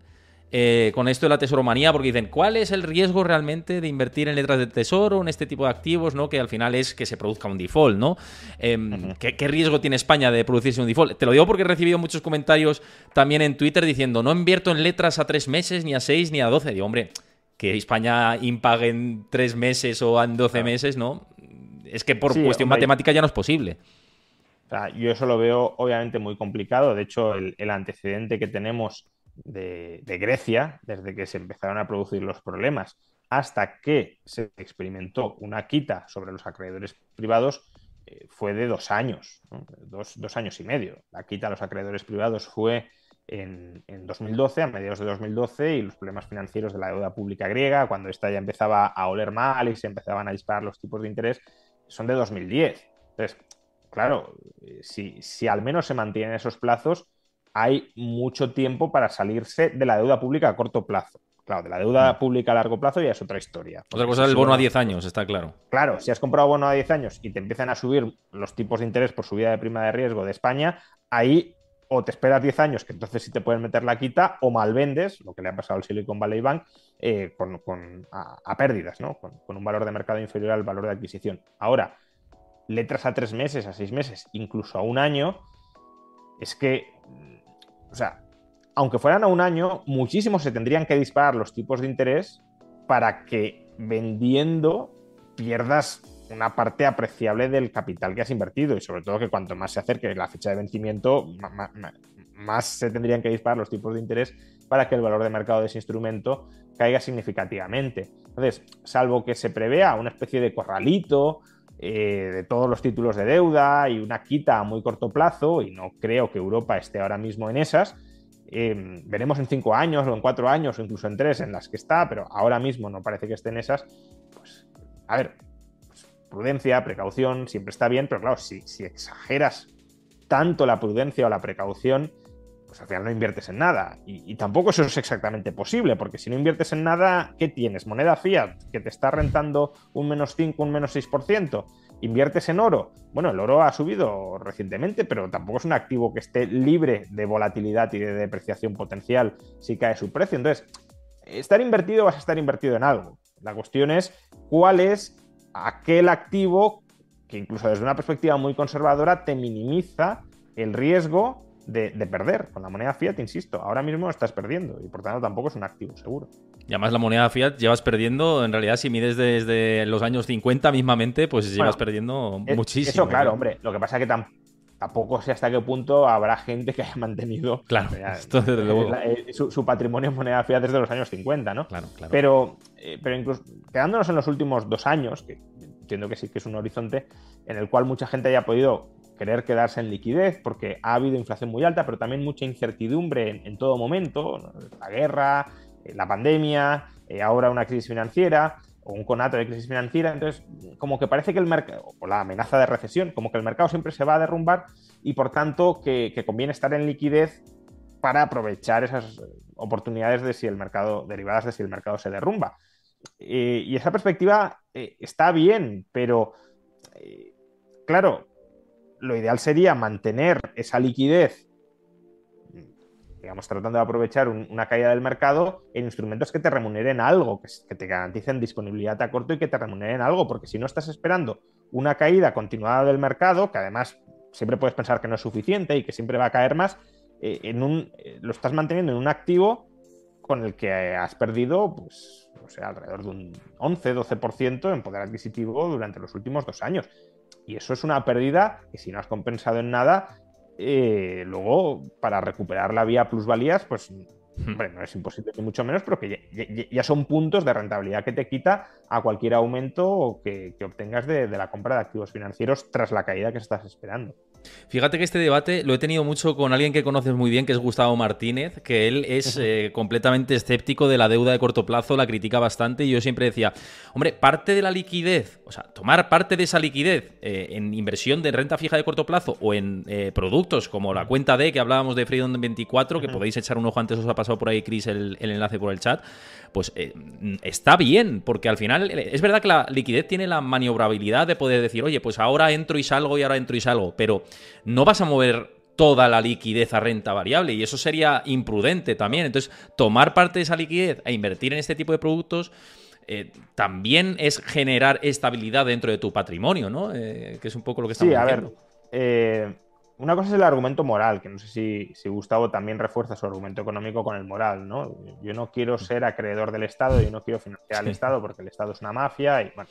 [SPEAKER 1] eh, con esto de la tesoromanía, porque dicen, ¿cuál es el riesgo realmente de invertir en letras de tesoro, en este tipo de activos, ¿no? que al final es que se produzca un default? ¿no? Em, ¿qué, riesgo tiene España de producirse un default? Te lo digo porque he recibido muchos comentarios también en Twitter diciendo, no invierto en letras a tres meses, ni a seis, ni a doce. Digo, hombre, que España impague en tres meses o en doce meses, ¿no? Es que por cuestión matemática ya no es posible.
[SPEAKER 2] yo eso lo veo obviamente muy complicado. De hecho, el antecedente que tenemos de, Grecia, desde que se empezaron a producir los problemas hasta que se experimentó una quita sobre los acreedores privados, eh, fue de dos años, dos, años y medio. La quita a los acreedores privados fue en, 2012, a mediados de 2012, y los problemas financieros de la deuda pública griega, cuando esta ya empezaba a oler mal y se empezaban a disparar los tipos de interés, son de 2010. Entonces, claro, eh, si, si al menos se mantienen esos plazos, hay mucho tiempo para salirse de la deuda pública a corto plazo. Claro, de la deuda mm. pública a largo plazo ya es otra historia.
[SPEAKER 1] Otra cosa es el bono a 10 años, está claro.
[SPEAKER 2] Claro, si has comprado bono a 10 años y te empiezan a subir los tipos de interés por subida de prima de riesgo de España, ahí o te esperas 10 años, que entonces sí te pueden meter la quita, o mal vendes, lo que le ha pasado al Silicon Valley Bank, eh, con, a, pérdidas, ¿no? Con, con un valor de mercado inferior al valor de adquisición. Ahora, letras a tres meses, a seis meses, incluso a un año, es que o sea, aunque fueran a un año, muchísimos se tendrían que disparar los tipos de interés para que vendiendo pierdas una parte apreciable del capital que has invertido y sobre todo que cuanto más se acerque la fecha de vencimiento, más, se tendrían que disparar los tipos de interés para que el valor de mercado de ese instrumento caiga significativamente. Entonces, salvo que se prevea una especie de corralito eh, de todos los títulos de deuda y una quita a muy corto plazo, y no creo que Europa esté ahora mismo en esas. Eh, veremos en cinco años o en cuatro años o incluso en tres en las que está, pero ahora mismo no parece que esté en esas. Pues, a ver, prudencia, precaución, siempre está bien, pero claro, si, exageras tanto la prudencia o la precaución, pues al final no inviertes en nada. Y, tampoco eso es exactamente posible, porque si no inviertes en nada, ¿qué tienes? Moneda fiat, que te está rentando un menos 5, un menos 6%. ¿Inviertes en oro? Bueno, el oro ha subido recientemente, pero tampoco es un activo que esté libre de volatilidad y de depreciación potencial si cae su precio. Entonces, estar invertido vas a estar invertido en algo. La cuestión es cuál es aquel activo que incluso desde una perspectiva muy conservadora te minimiza el riesgo de, perder. Con la moneda fiat, insisto, ahora mismo estás perdiendo y por tanto tampoco es un activo seguro.
[SPEAKER 1] Y además la moneda fiat llevas perdiendo, en realidad si mides desde los años 50 mismamente, pues llevas perdiendo muchísimo.
[SPEAKER 2] Eso claro, hombre, lo que pasa es que tampoco sé hasta qué punto habrá gente que haya mantenido
[SPEAKER 1] claro,
[SPEAKER 2] eh, su, patrimonio en moneda fiat desde los años 50, ¿no? Claro, claro. Pero, eh, pero incluso quedándonos en los últimos dos años, que entiendo que sí que es un horizonte en el cual mucha gente haya podido querer quedarse en liquidez porque ha habido inflación muy alta, pero también mucha incertidumbre en, todo momento, la guerra, eh, la pandemia, eh, ahora una crisis financiera o un conato de crisis financiera, entonces como que parece que el mercado, o la amenaza de recesión, como que el mercado siempre se va a derrumbar y por tanto que, conviene estar en liquidez para aprovechar esas oportunidades de si el mercado, derivadas de si el mercado se derrumba. Eh, y esa perspectiva está bien, pero claro, lo ideal sería mantener esa liquidez, digamos, tratando de aprovechar una caída del mercado en instrumentos que te remuneren algo, que, te garanticen disponibilidad a corto y que te remuneren algo, porque si no estás esperando una caída continuada del mercado, que además siempre puedes pensar que no es suficiente y que siempre va a caer más, eh, eh, lo estás manteniendo en un activo con el que has perdido, pues, o sea, alrededor de un 11-12% en poder adquisitivo durante los últimos dos años. Y eso es una pérdida que si no has compensado en nada, eh, luego para recuperar la vía plusvalías, pues hmm. no es imposible ni mucho menos, pero que ya, son puntos de rentabilidad que te quita a cualquier aumento que, obtengas de, la compra de activos financieros tras la caída que estás esperando.
[SPEAKER 1] Fíjate que este debate lo he tenido mucho con alguien que conoces muy bien, que es Gustavo Martínez, que él es eh, completamente escéptico de la deuda de corto plazo, la critica bastante y yo siempre decía, hombre, parte de la liquidez, o sea, tomar parte de esa liquidez eh, en inversión de renta fija de corto plazo o en eh, productos como la cuenta D que hablábamos de Freedom 24, que podéis echar un ojo antes, os ha pasado por ahí, Chris, el, el enlace por el chat, pues está bien, porque al final es verdad que la liquidez tiene la maniobrabilidad de poder decir, oye, pues ahora entro y salgo y ahora entro y salgo, pero no vas a mover toda la liquidez a renta variable y eso sería imprudente también. Entonces, tomar parte de esa liquidez e invertir en este tipo de productos eh, también es generar estabilidad dentro de tu patrimonio, ¿no? Eh, que es un poco lo que estamos
[SPEAKER 2] Sí, a ver. Eh, una cosa es el argumento moral, que no sé si, si, Gustavo también refuerza su argumento económico con el moral, ¿no? Yo no quiero ser acreedor del Estado, yo no quiero financiar al Estado porque el Estado es una mafia y, bueno,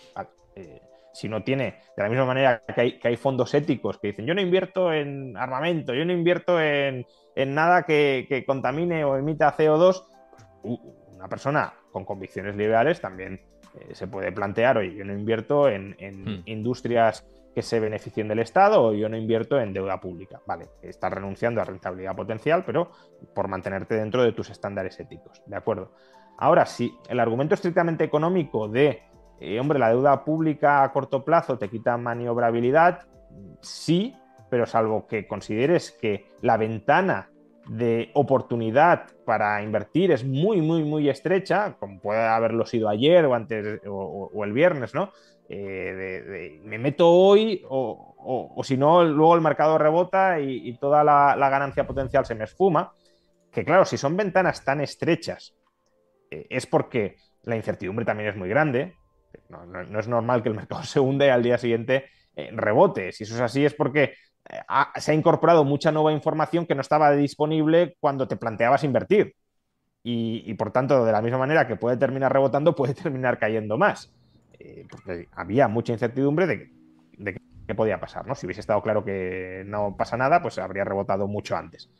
[SPEAKER 2] si no tiene, de la misma manera que hay, fondos éticos que dicen, yo no invierto en armamento, yo no invierto en, nada que, contamine o emita CO2, pues, una persona con convicciones liberales también eh, se puede plantear, oye, yo no invierto en, hmm. industrias que se beneficien del Estado o yo no invierto en deuda pública. Vale, estás renunciando a rentabilidad potencial, pero por mantenerte dentro de tus estándares éticos. ¿De acuerdo? Ahora, si el argumento estrictamente económico de hombre, la deuda pública a corto plazo te quita maniobrabilidad, sí, pero salvo que consideres que la ventana de oportunidad para invertir es muy, muy, muy estrecha, como puede haberlo sido ayer o antes o, el viernes, ¿no? Eh, me meto hoy o, si no, luego el mercado rebota y, toda la, ganancia potencial se me esfuma. Que claro, si son ventanas tan estrechas, eh, es porque la incertidumbre también es muy grande, no, es normal que el mercado [LAUGHS] se hunde y al día siguiente eh, rebote. Si eso es así es porque eh, se ha incorporado mucha nueva información que no estaba disponible cuando te planteabas invertir. Y, por tanto, de la misma manera que puede terminar rebotando, [LAUGHS] puede terminar cayendo más. Eh, porque había mucha incertidumbre de, qué podía pasar. Si hubiese estado claro que no pasa nada, pues habría rebotado mucho antes.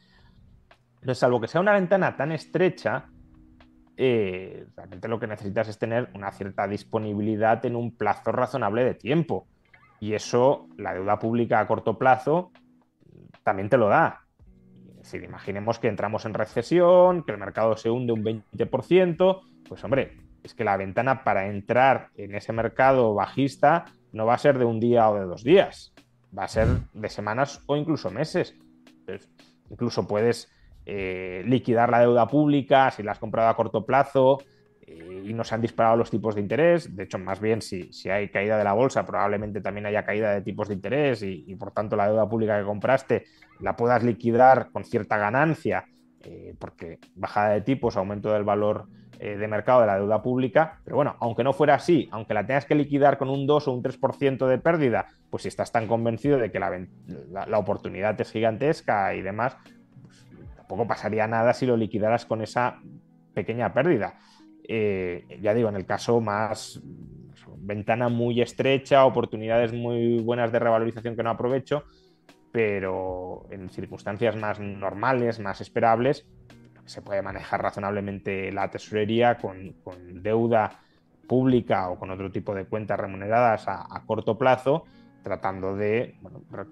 [SPEAKER 2] Entonces, salvo que sea una ventana tan estrecha, eh, realmente lo que necesitas es tener una cierta disponibilidad en un plazo razonable de tiempo. Y eso, la deuda pública a corto plazo, también te lo da. Si imaginemos que entramos en recesión, que el mercado se hunde un 20%, pues hombre, es que la ventana para entrar en ese mercado bajista no va a ser de un día o de dos días, va a ser de semanas o incluso meses. incluso puedes eh, liquidar la deuda pública, si la has comprado a corto plazo eh, y no se han disparado los tipos de interés. De hecho, más bien, si, si, hay caída de la bolsa, probablemente también haya caída de tipos de interés y, por tanto la deuda pública que compraste la puedas liquidar con cierta ganancia, eh, porque bajada de tipos, aumento del valor de mercado de la deuda pública. Pero bueno, aunque no fuera así, aunque la tengas que liquidar con un 2 o un 3% de pérdida, pues si estás tan convencido de que la, la oportunidad es gigantesca y demás, tampoco pasaría nada si lo liquidaras con esa pequeña pérdida. Eh, ya digo, en el caso más ventana muy estrecha, oportunidades muy buenas de revalorización que no aprovecho, pero en circunstancias más normales, más esperables, se puede manejar razonablemente la tesorería con, deuda pública o con otro tipo de cuentas remuneradas a, corto plazo, tratando de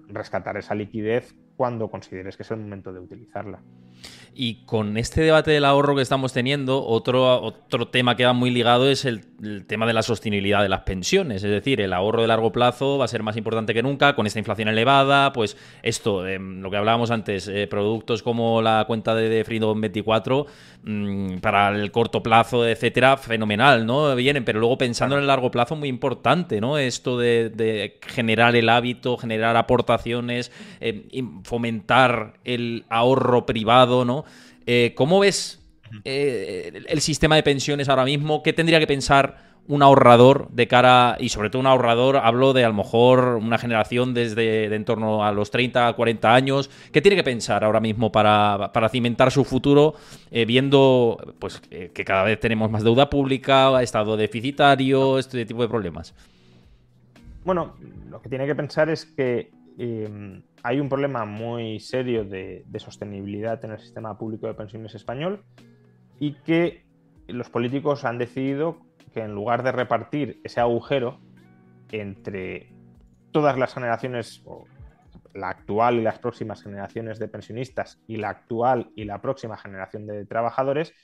[SPEAKER 2] rescatar esa liquidez cuando consideres que es el momento de utilizarla.
[SPEAKER 1] Y con este debate del ahorro que estamos teniendo, otro, otro tema que va muy ligado es el, tema de la sostenibilidad de las pensiones. Es decir, el ahorro de largo plazo va a ser más importante que nunca con esta inflación elevada. Pues esto, em, lo que hablábamos antes, eh, productos como la cuenta de, Freedom 24 mm, para el corto plazo, etcétera, fenomenal, ¿no? Vienen, pero luego pensando en el largo plazo, muy importante, ¿no? Esto de, generar el hábito, generar aportaciones, em, fomentar el ahorro privado, ¿no? Eh, ¿Cómo ves eh, el sistema de pensiones ahora mismo? ¿Qué tendría que pensar un ahorrador de cara, y sobre todo un ahorrador, hablo de a lo mejor una generación desde de en torno a los 30, 40 años, ¿qué tiene que pensar ahora mismo para, cimentar su futuro, eh, viendo pues que cada vez tenemos más deuda pública, estado deficitario, este tipo de problemas?
[SPEAKER 2] Bueno, lo que tiene que pensar es que hay un problema muy serio de, sostenibilidad en el sistema público de pensiones español y que los políticos han decidido que en lugar de repartir ese agujero entre todas las generaciones, la actual y las próximas generaciones de pensionistas y la actual y la próxima generación de trabajadores,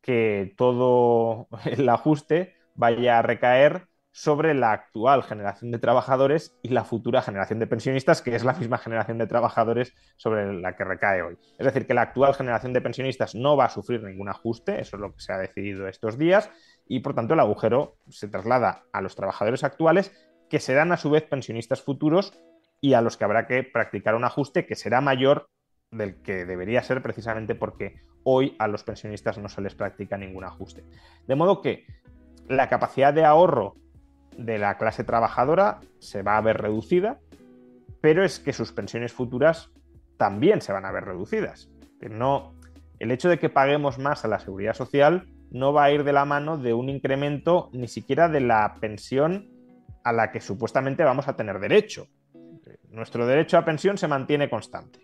[SPEAKER 2] que todo [LAUGHS] el ajuste vaya a recaer sobre la actual generación de trabajadores y la futura generación de pensionistas, que es la misma generación de trabajadores sobre la que recae hoy. Es decir, que la actual generación de pensionistas no va a sufrir ningún ajuste, eso es lo que se ha decidido estos días, y por tanto el agujero se traslada a los trabajadores actuales, que serán a su vez pensionistas futuros y a los que habrá que practicar un ajuste que será mayor del que debería ser precisamente porque hoy a los pensionistas no se les practica ningún ajuste. De modo que la capacidad de ahorro de la clase trabajadora se va a ver reducida, pero es que sus pensiones futuras también se van a ver reducidas. No, el hecho de que paguemos más a la seguridad social no va a ir de la mano de un incremento ni siquiera de la pensión a la que supuestamente vamos a tener derecho. Nuestro derecho a pensión se mantiene constante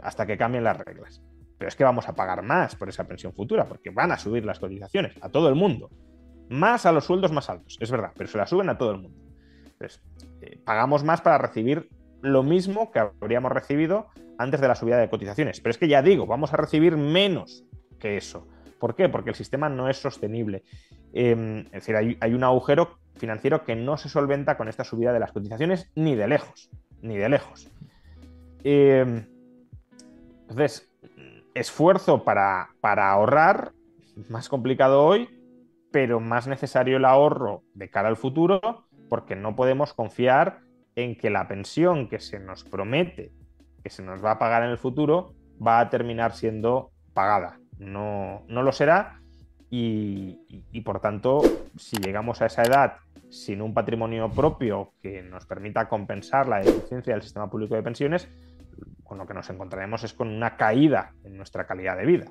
[SPEAKER 2] hasta que cambien las reglas. Pero es que vamos a pagar más por esa pensión futura, porque van a subir las cotizaciones a todo el mundo más a los sueldos más altos, es verdad, pero se la suben a todo el mundo. Entonces, eh, pagamos más para recibir lo mismo que habríamos recibido antes de la subida de cotizaciones. Pero es que ya digo, vamos a recibir menos que eso. ¿Por qué? Porque el sistema no es sostenible. Em, es decir, hay, un agujero financiero que no se solventa con esta subida de las cotizaciones ni de lejos, ni de lejos. Em, entonces, esfuerzo para, para ahorrar, más complicado hoy, pero más necesario el ahorro de cara al futuro porque no podemos confiar en que la pensión que se nos promete que se nos va a pagar en el futuro va a terminar siendo pagada. No, no lo será y, por tanto, si llegamos a esa edad sin un patrimonio propio que nos permita compensar la deficiencia del sistema público de pensiones, con lo que nos encontraremos es con una caída en nuestra calidad de vida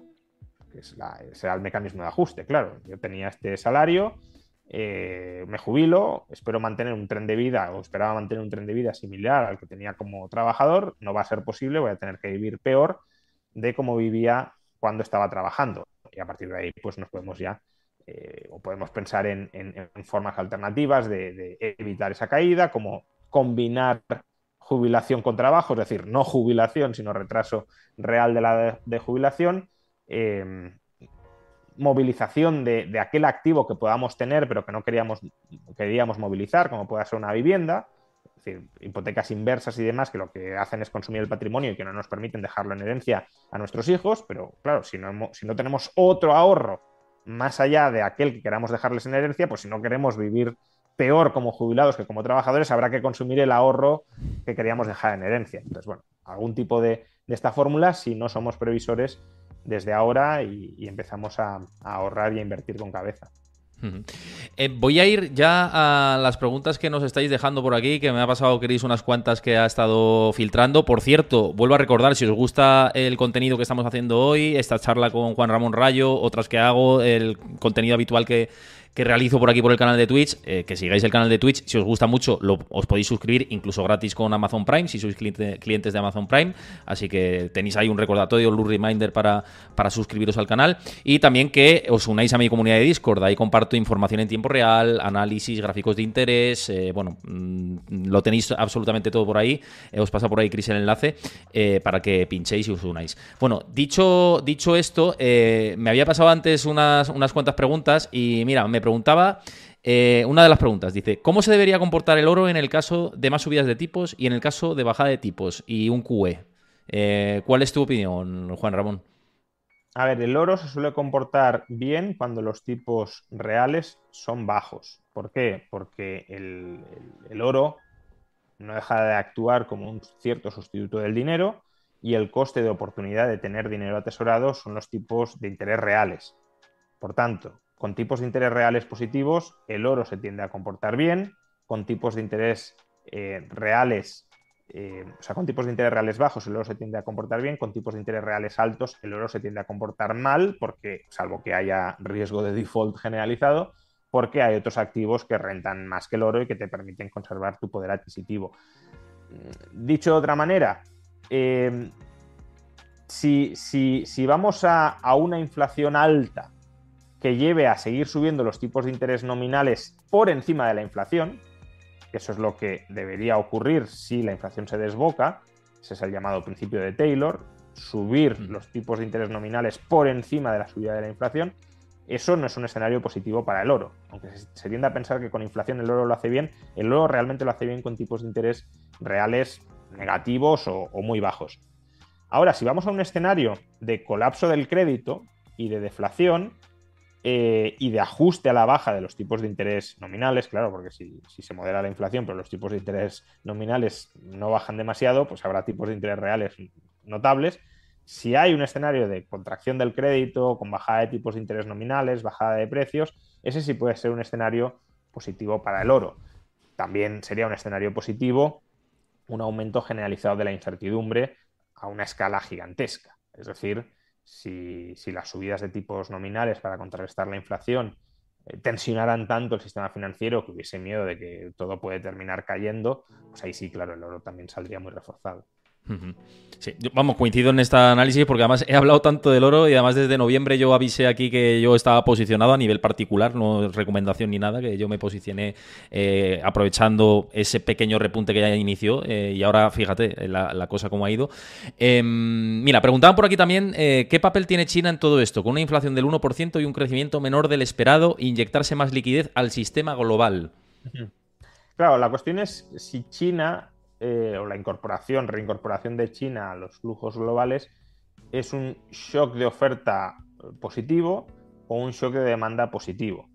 [SPEAKER 2] que es será el mecanismo de ajuste, claro. Yo tenía este salario, eh, me jubilo, espero mantener un tren de vida o esperaba mantener un tren de vida similar al que tenía como trabajador, no va a ser posible, voy a tener que vivir peor de cómo vivía cuando estaba trabajando. Y a partir de ahí, pues nos podemos ya, eh, o podemos pensar en, formas alternativas de, evitar esa caída, como combinar jubilación con trabajo, es decir, no jubilación, sino retraso real de la de jubilación, Em, movilización de, aquel activo que podamos tener, pero que no queríamos, queríamos movilizar, como pueda ser una vivienda, es decir, hipotecas inversas y demás, que lo que hacen es consumir el patrimonio y que no nos permiten dejarlo en herencia a nuestros hijos, pero claro, si no, si no tenemos otro ahorro más allá de aquel que queramos dejarles en herencia, pues si no queremos vivir peor como jubilados que como trabajadores, habrá que consumir el ahorro que queríamos dejar en herencia. Entonces, bueno, algún tipo de, de esta fórmula, si no somos previsores, desde ahora y, empezamos a, ahorrar y a invertir con cabeza.
[SPEAKER 1] Eh, voy a ir ya a las preguntas que nos estáis dejando por aquí, que me ha pasado, queréis, unas cuantas que ha estado filtrando. Por cierto, vuelvo a recordar, si os gusta el contenido que estamos haciendo hoy, esta charla con Juan Ramón Rayo, otras que hago, el contenido habitual que, que realizo por aquí por el canal de Twitch, eh, que sigáis el canal de Twitch. Si os gusta mucho, os podéis suscribir incluso gratis con Amazon Prime, si sois clientes de Amazon Prime. Así que tenéis ahí un recordatorio, un reminder para, para suscribiros al canal. Y también que os unáis a mi comunidad de Discord. Ahí comparto información en tiempo real, análisis, gráficos de interés. Eh, bueno, mm, lo tenéis absolutamente todo por ahí. Eh, os pasa por ahí, Chris, el enlace para que pinchéis y os unáis. Bueno, dicho, dicho esto, me había pasado antes unas, unas cuantas preguntas y mira, me preguntaba eh, una de las preguntas. Dice, ¿cómo se debería comportar el oro en el caso de más subidas de tipos y en el caso de bajada de tipos y un QE? Eh, ¿Cuál es tu opinión, Juan Ramón?
[SPEAKER 2] A ver, el oro se suele comportar bien cuando los tipos reales son bajos. ¿Por qué? Porque el oro no deja de actuar como un cierto sustituto del dinero y el coste de oportunidad de tener dinero atesorado son los tipos de interés reales. Por tanto, con tipos de interés reales positivos, el oro se tiende a comportar bien, con tipos de interés eh, reales, eh, o sea, con tipos de interés reales bajos, el oro se tiende a comportar bien, con tipos de interés reales altos, el oro se tiende a comportar mal, porque, salvo que haya riesgo de default generalizado, porque hay otros activos que rentan más que el oro y que te permiten conservar tu poder adquisitivo. Mm, dicho de otra manera, eh, si, vamos a una inflación alta, que lleve a seguir subiendo los tipos de interés nominales por encima de la inflación, que eso es lo que debería ocurrir si la inflación se desboca, ese es el llamado principio de Taylor, subir los tipos de interés nominales por encima de la subida de la inflación, eso no es un escenario positivo para el oro. Aunque se tiende a pensar que con inflación el oro lo hace bien, el oro realmente lo hace bien con tipos de interés reales negativos o, muy bajos. Ahora, si vamos a un escenario de colapso del crédito y de deflación eh, y de ajuste a la baja de los tipos de interés nominales, claro, porque si, si, se modera la inflación, pero los tipos de interés nominales no bajan demasiado, pues habrá tipos de interés reales notables. Si hay un escenario de contracción del crédito, con bajada de tipos de interés nominales, bajada de precios, ese sí puede ser un escenario positivo para el oro. También sería un escenario positivo un aumento generalizado de la incertidumbre a una escala gigantesca. Es decir, si, las subidas de tipos nominales para contrarrestar la inflación eh, tensionaran tanto el sistema financiero que hubiese miedo de que todo puede terminar cayendo, pues ahí sí, claro, el oro también saldría muy reforzado.
[SPEAKER 1] Sí, vamos, coincido en este análisis porque además he hablado tanto del oro y además desde noviembre yo avisé aquí que yo estaba posicionado a nivel particular, no recomendación ni nada, que yo me posicioné eh, aprovechando ese pequeño repunte que ya inició eh, y ahora fíjate la, cosa como ha ido. Em, mira, preguntaban por aquí también eh, qué papel tiene China en todo esto, con una inflación del 1% y un crecimiento menor del esperado, inyectarse más liquidez al sistema global.
[SPEAKER 2] Claro, la cuestión es si China eh, o la incorporación, reincorporación de China a los flujos globales es un shock de oferta positivo o un shock de demanda positivo.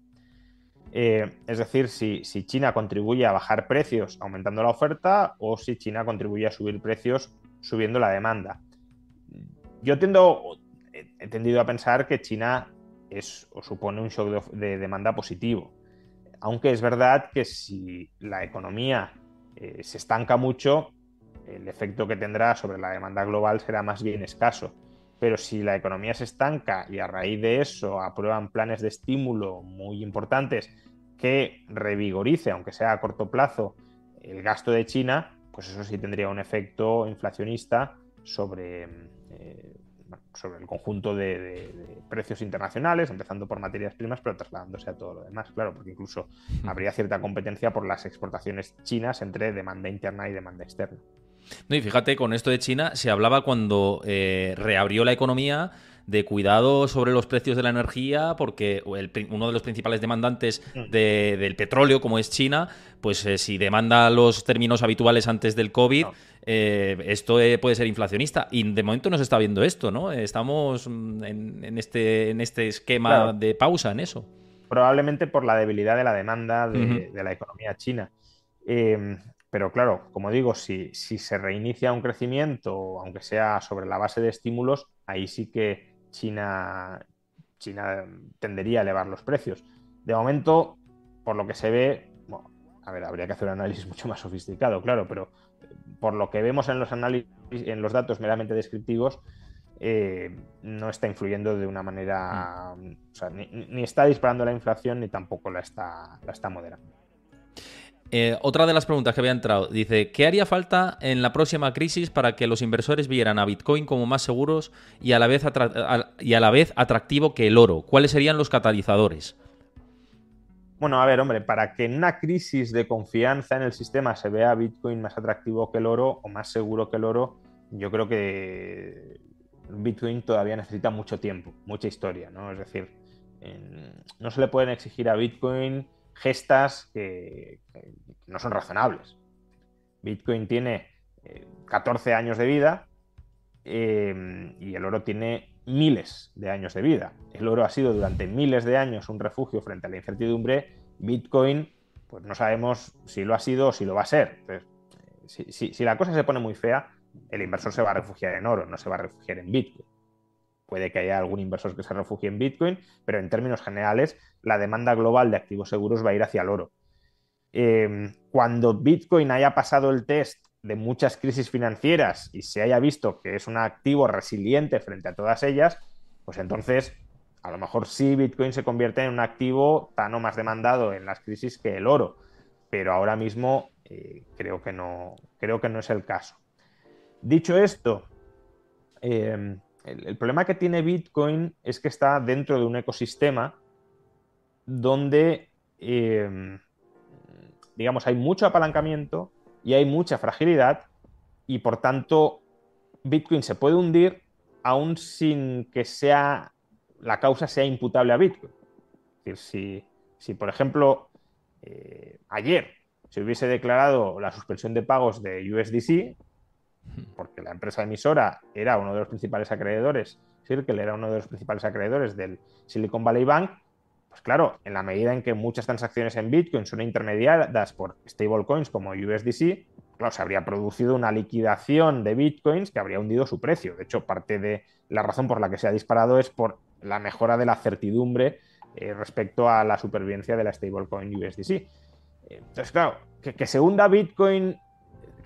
[SPEAKER 2] Eh, es decir, si, China contribuye a bajar precios aumentando la oferta o si China contribuye a subir precios subiendo la demanda. Yo tiendo, he tendido a pensar que China es o supone un shock de demanda positivo. Aunque es verdad que si la economía eh, se estanca mucho, el efecto que tendrá sobre la demanda global será más bien escaso. Pero si la economía se estanca y a raíz de eso aprueban planes de estímulo muy importantes que revigorice, aunque sea a corto plazo, el gasto de China, pues eso sí tendría un efecto inflacionista sobre, eh, sobre el conjunto de, precios internacionales, empezando por materias primas, pero trasladándose a todo lo demás, claro, porque incluso habría cierta competencia por las exportaciones chinas entre demanda interna y demanda externa.
[SPEAKER 1] No, y fíjate, con esto de China se hablaba cuando eh, reabrió la economía de cuidado sobre los precios de la energía, porque uno de los principales demandantes mm. del petróleo, como es China, pues eh, si demanda los términos habituales antes del COVID, eh, esto eh, puede ser inflacionista. Y de momento no se está viendo esto, ¿no? Estamos mm, en, este, en este esquema de pausa en eso.
[SPEAKER 2] Probablemente por la debilidad de la demanda de, la economía china. Em, pero claro, como digo, si, si, se reinicia un crecimiento, aunque sea sobre la base de estímulos, ahí sí que China, China tendería a elevar los precios. De momento, por lo que se ve, a ver, habría que hacer un análisis [LAUGHS] mucho más sofisticado, claro, pero eh, por lo que vemos en los análisis, en los datos meramente descriptivos, eh, no está influyendo de una manera, mm. o sea, ni, ni, está disparando la inflación ni tampoco la está, la está moderando.
[SPEAKER 1] Eh, otra de las preguntas que había entrado dice: ¿Qué haría falta en la próxima crisis para que los inversores vieran a Bitcoin como más seguros y a la vez, atractivo que el oro? ¿Cuáles serían los catalizadores?
[SPEAKER 2] Bueno, a ver, hombre, para que en una crisis de confianza en el sistema se vea Bitcoin más atractivo que el oro o más seguro que el oro, yo creo que Bitcoin todavía necesita mucho tiempo, mucha historia, ¿no? Es decir, no se le pueden exigir a Bitcoin gestas que, no son razonables. Bitcoin tiene 14 eh, años de vida em, y el oro tiene miles de años de vida. El oro ha sido durante miles de años un refugio frente a la incertidumbre. Bitcoin, pues no sabemos si lo ha sido o si lo va a ser. si la cosa se pone muy fea, el inversor se va a refugiar en oro, no se va a refugiar en Bitcoin. Puede que haya algún inversor que se refugie en Bitcoin, pero en términos generales, la demanda global de activos seguros va a ir hacia el oro. Em, cuando Bitcoin haya pasado el test de muchas crisis financieras y se haya visto que es un activo resiliente frente a todas ellas, pues entonces a lo mejor sí Bitcoin se convierte en un activo tan o más demandado en las crisis que el oro, pero ahora mismo eh, creo, que no, creo que no es el caso. Dicho esto, em, el, problema que tiene Bitcoin es que está dentro de un ecosistema donde em, digamos, hay mucho apalancamiento y hay mucha fragilidad y por tanto Bitcoin se puede hundir aún sin que sea la causa sea imputable a Bitcoin. Es decir, si, por ejemplo, eh, ayer se hubiese declarado la suspensión de pagos de USDC, porque la empresa emisora era uno de los principales acreedores, Circle era uno de los principales acreedores del Silicon Valley Bank, pues claro, en la medida en que muchas transacciones en Bitcoin son intermediadas por stablecoins como USDC, claro, se habría producido una liquidación de Bitcoins que habría hundido su precio. De hecho, parte de la razón por la que se ha disparado es por la mejora de la certidumbre eh, respecto a la supervivencia de la stablecoin USDC. Entonces, claro, que, se hunda Bitcoin,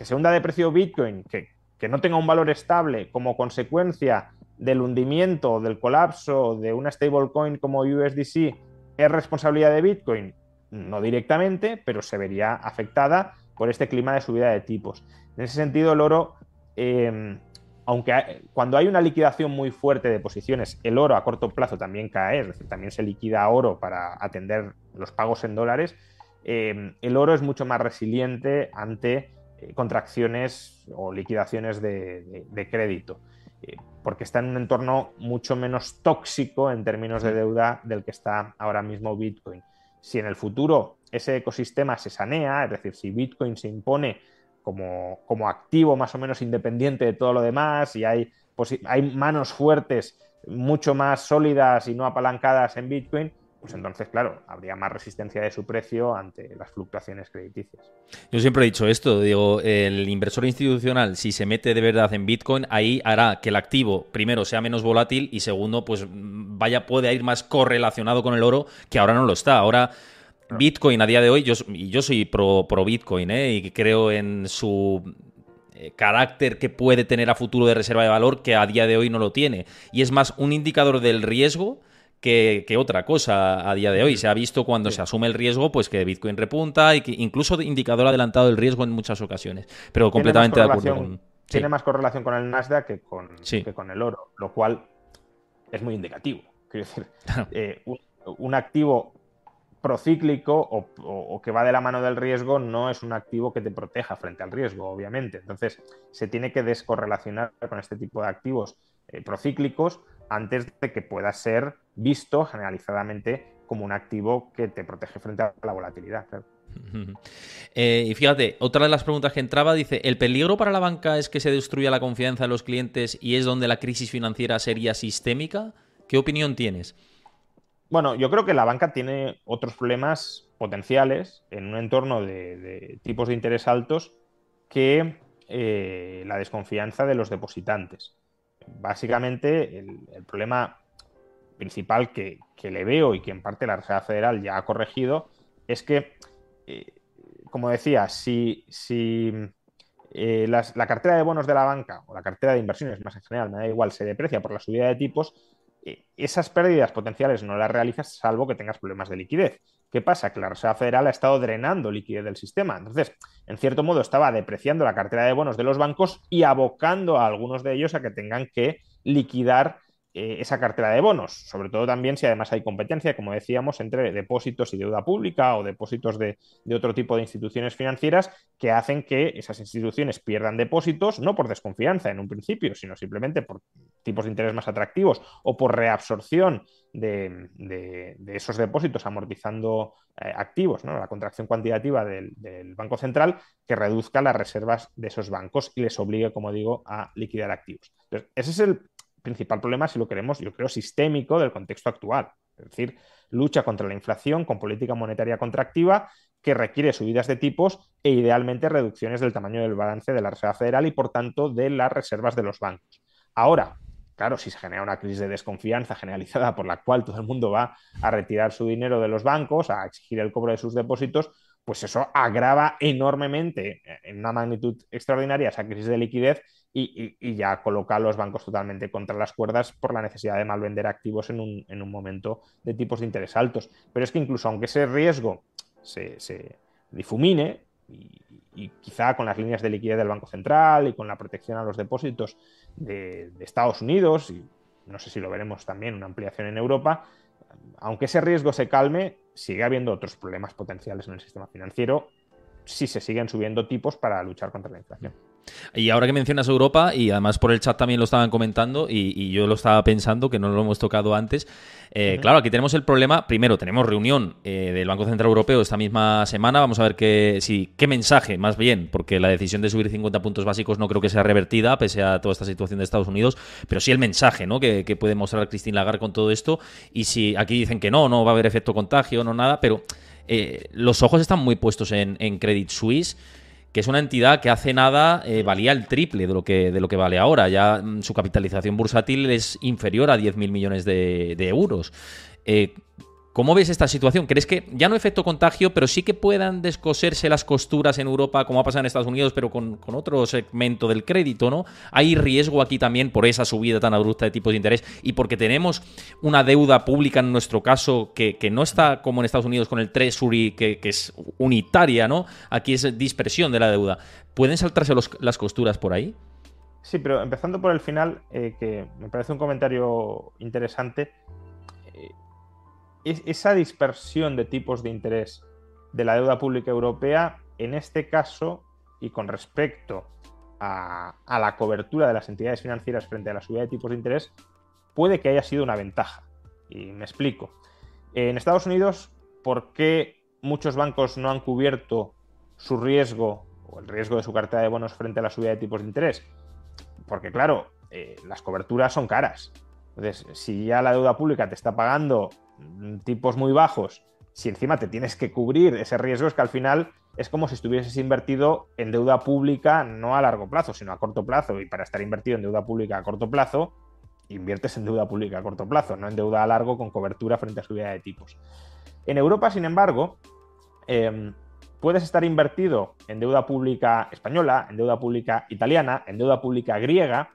[SPEAKER 2] que se hunda de precio Bitcoin, que, que no tenga un valor estable como consecuencia del hundimiento, del colapso de una stablecoin como USDC, es responsabilidad de Bitcoin. No directamente, pero se vería afectada por este clima de subida de tipos. En ese sentido, el oro, em, aunque cuando hay una liquidación muy fuerte de posiciones, el oro a corto plazo también cae, es decir, también se liquida oro para atender los pagos en dólares, em, el oro es mucho más resiliente ante contracciones o liquidaciones de, crédito, eh, porque está en un entorno mucho menos tóxico en términos de deuda del que está ahora mismo Bitcoin. Si en el futuro ese ecosistema se sanea, es decir, si Bitcoin se impone como, como activo más o menos independiente de todo lo demás y hay, hay manos fuertes mucho más sólidas y no apalancadas en Bitcoin, pues entonces, claro, habría más resistencia de su precio ante las fluctuaciones crediticias.
[SPEAKER 1] Yo siempre he dicho esto, digo, el inversor institucional, si se mete de verdad en Bitcoin, ahí hará que el activo, primero, sea menos volátil y segundo, pues vaya, puede ir más correlacionado con el oro, que ahora no lo está. Ahora Bitcoin a día de hoy, yo, yo soy pro, pro Bitcoin ¿eh? y creo en su eh, carácter que puede tener a futuro de reserva de valor que a día de hoy no lo tiene. Y es más un indicador del riesgo que, otra cosa a día de hoy. Se ha visto cuando se asume el riesgo, pues que Bitcoin repunta y que incluso indicador adelantado del riesgo en muchas ocasiones. Pero completamente de acuerdo con.
[SPEAKER 2] Tiene más correlación con el Nasdaq que con, que con el oro, lo cual es muy indicativo. Quiero decir, [LAUGHS] eh, un, activo procíclico o, que va de la mano del riesgo no es un activo que te proteja frente al riesgo, obviamente. Entonces, se tiene que descorrelacionar con este tipo de activos eh, procíclicos antes de que pueda ser visto generalizadamente como un activo que te protege frente a la volatilidad.
[SPEAKER 1] Eh, y fíjate, otra de las preguntas que entraba dice, ¿el peligro para la banca es que se destruya la confianza de los clientes y es donde la crisis financiera sería sistémica? ¿Qué opinión tienes?
[SPEAKER 2] Bueno, yo creo que la banca tiene otros problemas potenciales en un entorno de, tipos de interés altos que eh, la desconfianza de los depositantes. Básicamente, el, problema principal que, le veo y que en parte la Reserva Federal ya ha corregido es que, eh, como decía, si, si eh, la cartera de bonos de la banca o la cartera de inversiones más en general, me da igual, se deprecia por la subida de tipos, eh, esas pérdidas potenciales no las realizas salvo que tengas problemas de liquidez. ¿Qué pasa? Que la Reserva Federal ha estado drenando liquidez del sistema. Entonces, en cierto modo, estaba depreciando la cartera de bonos de los bancos y abocando a algunos de ellos a que tengan que liquidar eh, esa cartera de bonos, sobre todo también si además hay competencia, como decíamos, entre depósitos y deuda pública o depósitos de, otro tipo de instituciones financieras que hacen que esas instituciones pierdan depósitos, no por desconfianza en un principio, sino simplemente por tipos de interés más atractivos o por reabsorción de, esos depósitos amortizando eh, activos, ¿no? la contracción cuantitativa del, del Banco Central que reduzca las reservas de esos bancos y les obligue, como digo, a liquidar activos. Entonces, ese es el principal problema, si lo queremos, yo creo, sistémico del contexto actual. Es decir, lucha contra la inflación con política monetaria contractiva que requiere subidas de tipos e idealmente reducciones del tamaño del balance de la Reserva Federal y, por tanto, de las reservas de los bancos. Ahora, claro, si se genera una crisis de desconfianza generalizada por la cual todo el mundo va a retirar su dinero de los bancos, a exigir el cobro de sus depósitos, pues eso agrava enormemente en una magnitud extraordinaria esa crisis de liquidez y, ya coloca a los bancos totalmente contra las cuerdas por la necesidad de malvender activos en un, momento de tipos de interés altos. Pero es que incluso aunque ese riesgo se, difumine, y, quizá con las líneas de liquidez del Banco Central y con la protección a los depósitos de, de Estados Unidos, y no sé si lo veremos también, una ampliación en Europa, aunque ese riesgo se calme, sigue habiendo otros problemas potenciales en el sistema financiero si se siguen subiendo tipos para luchar contra la inflación.
[SPEAKER 1] Y ahora que mencionas Europa, y además por el chat también lo estaban comentando, y, yo lo estaba pensando, que no lo hemos tocado antes, eh, claro, aquí tenemos el problema, primero tenemos reunión eh, del Banco Central Europeo esta misma semana, vamos a ver qué, si, qué mensaje, más bien, porque la decisión de subir 50 puntos básicos no creo que sea revertida, pese a toda esta situación de Estados Unidos, pero sí el mensaje ¿no? que, puede mostrar Christine Lagarde con todo esto, y si aquí dicen que no, no va a haber efecto contagio, no nada, pero eh, los ojos están muy puestos en, en Credit Suisse que es una entidad que hace nada eh, valía el triple de lo que, de lo que vale ahora. Ya mm, su capitalización bursátil es inferior a 10.000 millones de, euros. Eh, ¿Cómo ves esta situación? ¿Crees que ya no efecto contagio, pero sí que puedan descoserse las costuras en Europa, como ha pasado en Estados Unidos, pero con, otro segmento del crédito, ¿no? Hay riesgo aquí también por esa subida tan abrupta de tipos de interés y porque tenemos una deuda pública en nuestro caso que, no está como en Estados Unidos con el Treasury, que, que, es unitaria, ¿no? Aquí es dispersión de la deuda. ¿Pueden saltarse las costuras por ahí?
[SPEAKER 2] Sí, pero empezando por el final, eh, que me parece un comentario interesante esa dispersión de tipos de interés de la deuda pública europea, en este caso, y con respecto a, la cobertura de las entidades financieras frente a la subida de tipos de interés, puede que haya sido una ventaja. Y me explico. En Estados Unidos, ¿por qué muchos bancos no han cubierto su riesgo o el riesgo de su cartera de bonos frente a la subida de tipos de interés? Porque claro, eh, las coberturas son caras. Entonces, si ya la deuda pública te está pagando tipos muy bajos, si encima te tienes que cubrir ese riesgo, es que al final es como si estuvieses invertido en deuda pública no a largo plazo, sino a corto plazo. Y para estar invertido en deuda pública a corto plazo, inviertes en deuda pública a corto plazo, no en deuda a largo con cobertura frente a subida de tipos. En Europa, sin embargo, em, puedes estar invertido en deuda pública española, en deuda pública italiana, en deuda pública griega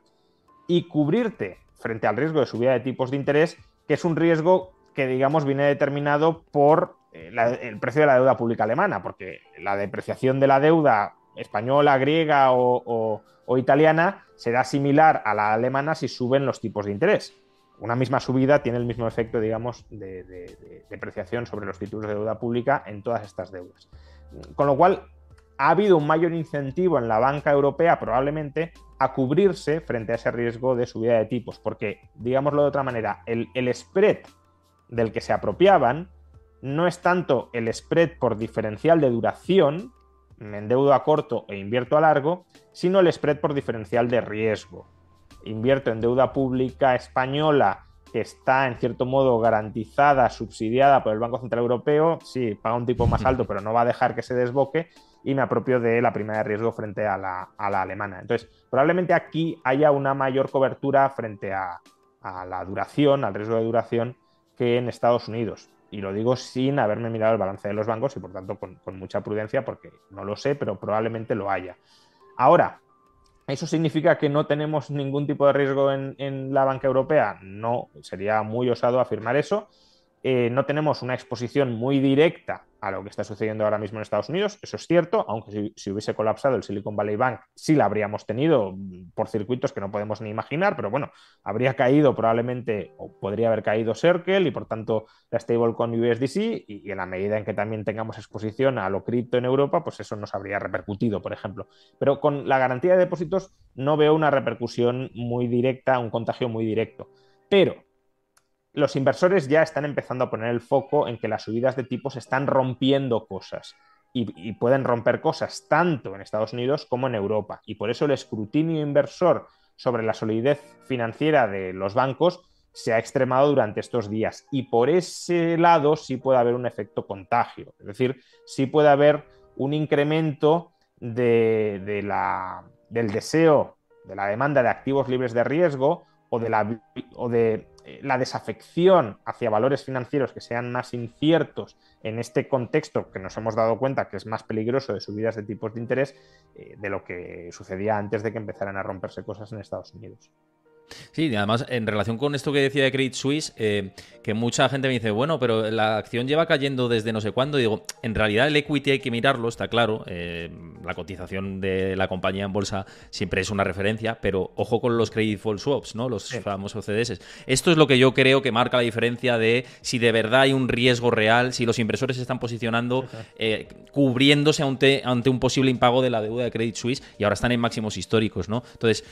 [SPEAKER 2] y cubrirte frente al riesgo de subida de tipos de interés, que es un riesgo que digamos viene determinado por eh, el precio de la deuda pública alemana, porque la depreciación de la deuda española, griega o, italiana será similar a la alemana si suben los tipos de interés. Una misma subida tiene el mismo efecto, digamos, de, depreciación sobre los títulos de deuda pública en todas estas deudas. Con lo cual, ha habido un mayor incentivo en la banca europea probablemente a cubrirse frente a ese riesgo de subida de tipos, porque, digámoslo de otra manera, el, el spread del que se apropiaban no es tanto el spread por diferencial de duración, me endeudo a corto e invierto a largo, sino el spread por diferencial de riesgo. Invierto en deuda pública española que está en cierto modo garantizada, subsidiada por el Banco Central Europeo, sí, paga un tipo más [LAUGHS] alto, pero no va a dejar que se desboque, y me apropio de la prima de riesgo frente a la, alemana. Entonces, probablemente aquí haya una mayor cobertura frente a la duración, al riesgo de duración, que en Estados Unidos. Y lo digo sin haberme mirado el balance de los bancos y por tanto con, mucha prudencia porque no lo sé, pero probablemente lo haya. Ahora, ¿eso significa que no tenemos ningún tipo de riesgo en, la banca europea? No, sería muy osado afirmar eso. Eh, no tenemos una exposición muy directa a lo que está sucediendo ahora mismo en Estados Unidos, eso es cierto, aunque si, hubiese colapsado el Silicon Valley Bank, sí la habríamos tenido mm, por circuitos que no podemos ni imaginar, pero bueno, habría caído probablemente, o podría haber caído Circle y por tanto la stablecoin USDC, y, y en la medida en que también tengamos exposición a lo cripto en Europa, pues eso nos habría repercutido, por ejemplo. Pero con la garantía de depósitos no veo una repercusión muy directa, un contagio muy directo. Pero los inversores ya están empezando a poner el foco en que las subidas de tipos están rompiendo cosas y, pueden romper cosas tanto en Estados Unidos como en Europa. Y por eso el escrutinio inversor sobre la solidez financiera de los bancos se ha extremado durante estos días. Y por ese lado sí puede haber un efecto contagio. Es decir, sí puede haber un incremento de, la, del deseo, de la demanda de activos libres de riesgo o de la, o de la desafección hacia valores financieros que sean más inciertos en este contexto que nos hemos dado cuenta que es más peligroso de subidas de tipos de interés eh, de lo que sucedía antes de que empezaran a romperse cosas en Estados Unidos.
[SPEAKER 1] Sí, y además, en relación con esto que decía de Credit Suisse, eh, que mucha gente me dice, bueno, pero la acción lleva cayendo desde no sé cuándo. Digo, en realidad el equity hay que mirarlo, está claro. Eh, la cotización de la compañía en bolsa siempre es una referencia, pero ojo con los credit default swaps, ¿no? Los famosos CDS. Esto es lo que yo creo que marca la diferencia de si de verdad hay un riesgo real, si los inversores se están posicionando eh, cubriéndose ante, ante un posible impago de la deuda de Credit Suisse y ahora están en máximos históricos, ¿no? Entonces,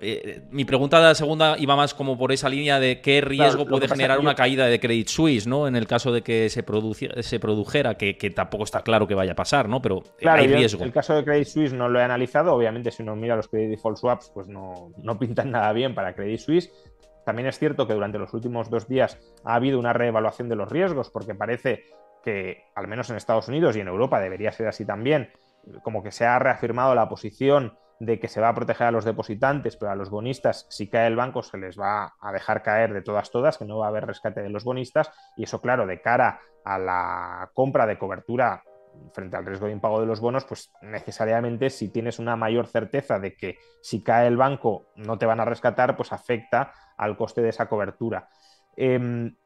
[SPEAKER 1] eh, mi pregunta la segunda iba más como por esa línea de qué riesgo puede generar una caída de Credit Suisse, ¿no? En el caso de que se, se produjera, que, tampoco está claro que vaya a pasar, ¿no? Pero hay riesgo.
[SPEAKER 2] El caso de Credit Suisse no lo he analizado. Obviamente, si uno mira los Credit Default Swaps, pues no, no pintan [LAUGHS] nada bien para Credit Suisse. También es cierto que durante los últimos dos días ha habido una reevaluación de los riesgos, porque parece que, al menos en Estados Unidos y en Europa, debería ser así también, como que se ha reafirmado la posición de que se va a proteger a los depositantes, pero a los bonistas, si cae el banco, se les va a dejar caer de todas, todas, que no va a haber rescate de los bonistas. Y eso, claro, de cara a la compra de cobertura frente al riesgo de impago de los bonos, pues necesariamente si tienes una mayor certeza de que si cae el banco no te van a rescatar, pues afecta al coste de esa cobertura. Em,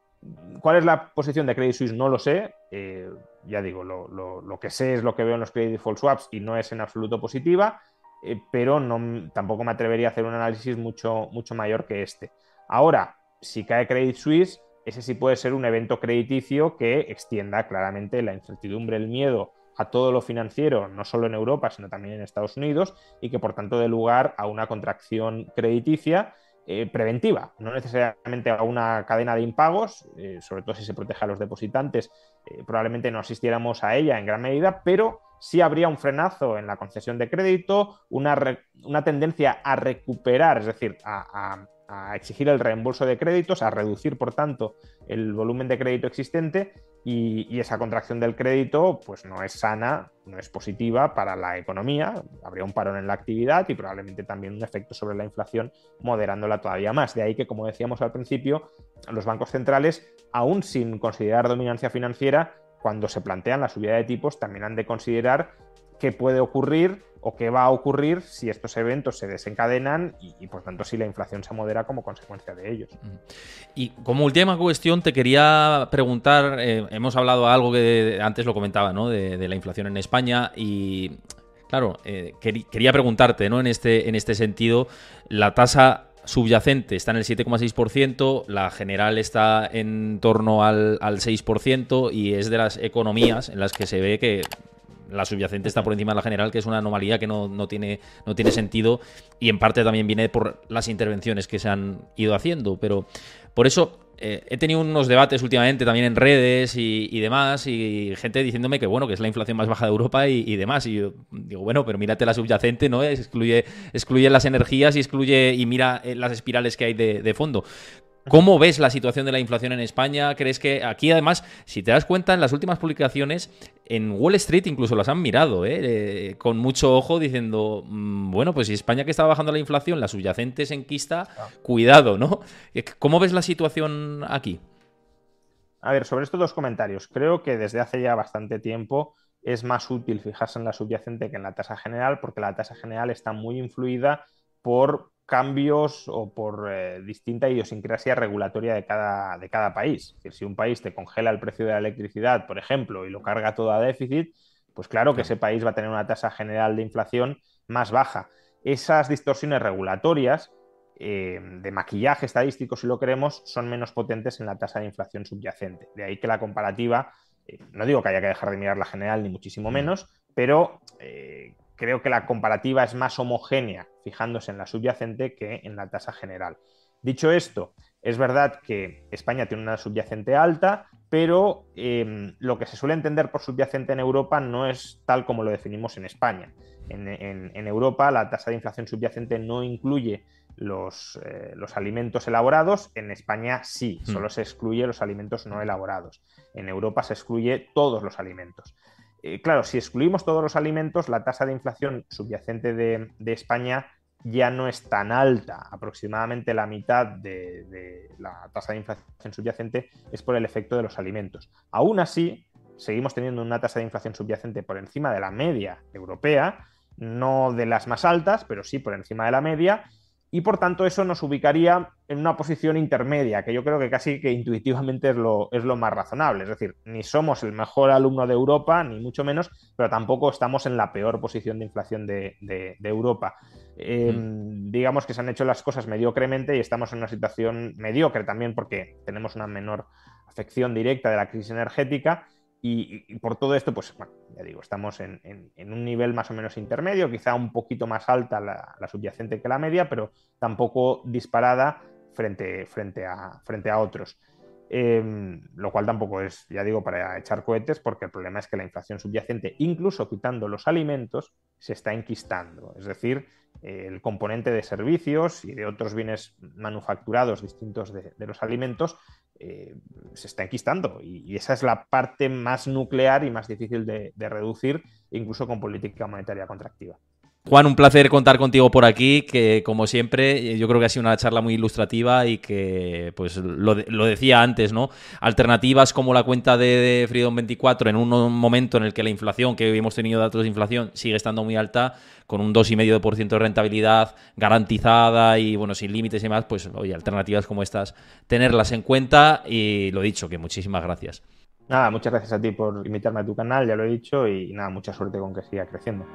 [SPEAKER 2] ¿Cuál es la posición de Credit Suisse? No lo sé. Eh, ya digo, lo, lo, que sé es lo que veo en los Credit Default Swaps y no es en absoluto positiva. Eh, pero no, tampoco me atrevería a hacer un análisis mucho, mucho mayor que este. Ahora, si cae Credit Suisse, ese sí puede ser un evento crediticio que extienda claramente la incertidumbre, el miedo a todo lo financiero, no solo en Europa, sino también en Estados Unidos, y que por tanto dé lugar a una contracción crediticia eh, preventiva, no necesariamente a una cadena de impagos, eh, sobre todo si se protege a los depositantes, probablemente no asistiéramos a ella en gran medida, pero sí habría un frenazo en la concesión de crédito, una, una tendencia a recuperar, es decir, a, exigir el reembolso de créditos, a reducir, por tanto, el volumen de crédito existente y, esa contracción del crédito pues no es sana, no es positiva para la economía, habría un parón en la actividad y probablemente también un efecto sobre la inflación moderándola todavía más. De ahí que, como decíamos al principio, los bancos centrales, aún sin considerar dominancia financiera, cuando se plantean la subida de tipos, también han de considerar qué puede ocurrir o qué va a ocurrir si estos eventos se desencadenan y, por tanto si la inflación se modera como consecuencia de ellos.
[SPEAKER 1] Y como última cuestión te quería preguntar, eh, hemos hablado algo que antes lo comentaba, ¿no? De, la inflación en España y claro, eh, quería preguntarte, ¿no? En este, en este sentido, la tasa subyacente está en el 7,6%, la general está en torno al, 6% y es de las economías en las que se ve que la subyacente está por encima de la general, que es una anomalía que no, no, tiene, no tiene sentido y en parte también viene por las intervenciones que se han ido haciendo. Pero por eso eh, he tenido unos debates últimamente también en redes y, demás, y gente diciéndome que bueno, que es la inflación más baja de Europa y, demás. Y yo digo, bueno, pero mírate la subyacente, ¿no? Excluye, excluye las energías y excluye y mira eh, las espirales que hay de fondo. ¿Cómo ves la situación de la inflación en España? ¿Crees que aquí además, si te das cuenta, en las últimas publicaciones, en Wall Street incluso las han mirado, ¿eh? Eh, con mucho ojo, diciendo, mm, bueno, pues si España que está bajando la inflación, la subyacente se enquista, ah. cuidado, ¿no? Eh, ¿Cómo ves la situación aquí?
[SPEAKER 2] A ver, sobre estos dos comentarios, creo que desde hace ya bastante tiempo es más útil fijarse en la subyacente que en la tasa general, porque la tasa general está muy influida por cambios o por eh, distinta idiosincrasia regulatoria de cada, de cada país. si un país te congela el precio de la electricidad, por ejemplo, y lo carga todo a déficit, pues claro que ese país va a tener una tasa general de inflación más baja. Esas distorsiones regulatorias eh, de maquillaje estadístico, si lo queremos, son menos potentes en la tasa de inflación subyacente. De ahí que la comparativa, eh, no digo que haya que dejar de mirar la general, ni muchísimo mm. menos, pero creo que la comparativa es más homogénea fijándose en la subyacente que en la tasa general. Dicho esto, es verdad que España tiene una subyacente alta, pero em, lo que se suele entender por subyacente en Europa no es tal como lo definimos en España. En, Europa la tasa de inflación subyacente no incluye los, eh, los alimentos elaborados, en España sí, hmm. solo se excluye los alimentos no elaborados. En Europa se excluye todos los alimentos. Eh, claro, si excluimos todos los alimentos, la tasa de inflación subyacente de, España ya no es tan alta. Aproximadamente la mitad de, la tasa de inflación subyacente es por el efecto de los alimentos. Aún así, seguimos teniendo una tasa de inflación subyacente por encima de la media europea, no de las más altas, pero sí por encima de la media. Y por tanto eso nos ubicaría en una posición intermedia, que yo creo que casi que intuitivamente es lo, es lo más razonable. Es decir, ni somos el mejor alumno de Europa, ni mucho menos, pero tampoco estamos en la peor posición de inflación de, Europa. Em, mm. Digamos que se han hecho las cosas mediocremente y estamos en una situación mediocre también porque tenemos una menor afección directa de la crisis energética y, por todo esto, pues bueno, ya digo, estamos en, un nivel más o menos intermedio, quizá un poquito más alta la, subyacente que la media, pero tampoco disparada frente, frente, a, frente a otros. Em, lo cual tampoco es, ya digo, para echar cohetes, porque el problema es que la inflación subyacente, incluso quitando los alimentos, se está enquistando. Es decir, el componente de servicios y de otros bienes manufacturados distintos de, los alimentos eh, se está enquistando y, esa es la parte más nuclear y más difícil de reducir, incluso con política monetaria contractiva.
[SPEAKER 1] Juan, un placer contar contigo por aquí, que como siempre yo creo que ha sido una charla muy ilustrativa y que, pues lo, decía antes, ¿no? Alternativas como la cuenta de, Freedom 24 en un momento en el que la inflación, que hoy hemos tenido datos de inflación, sigue estando muy alta, con un 2,5% de rentabilidad garantizada y, bueno, sin límites y más, pues, oye, alternativas como estas, tenerlas en cuenta y lo dicho, que muchísimas gracias.
[SPEAKER 2] Nada, muchas gracias a ti por invitarme a tu canal, ya lo he dicho, y nada, mucha suerte con que siga creciendo.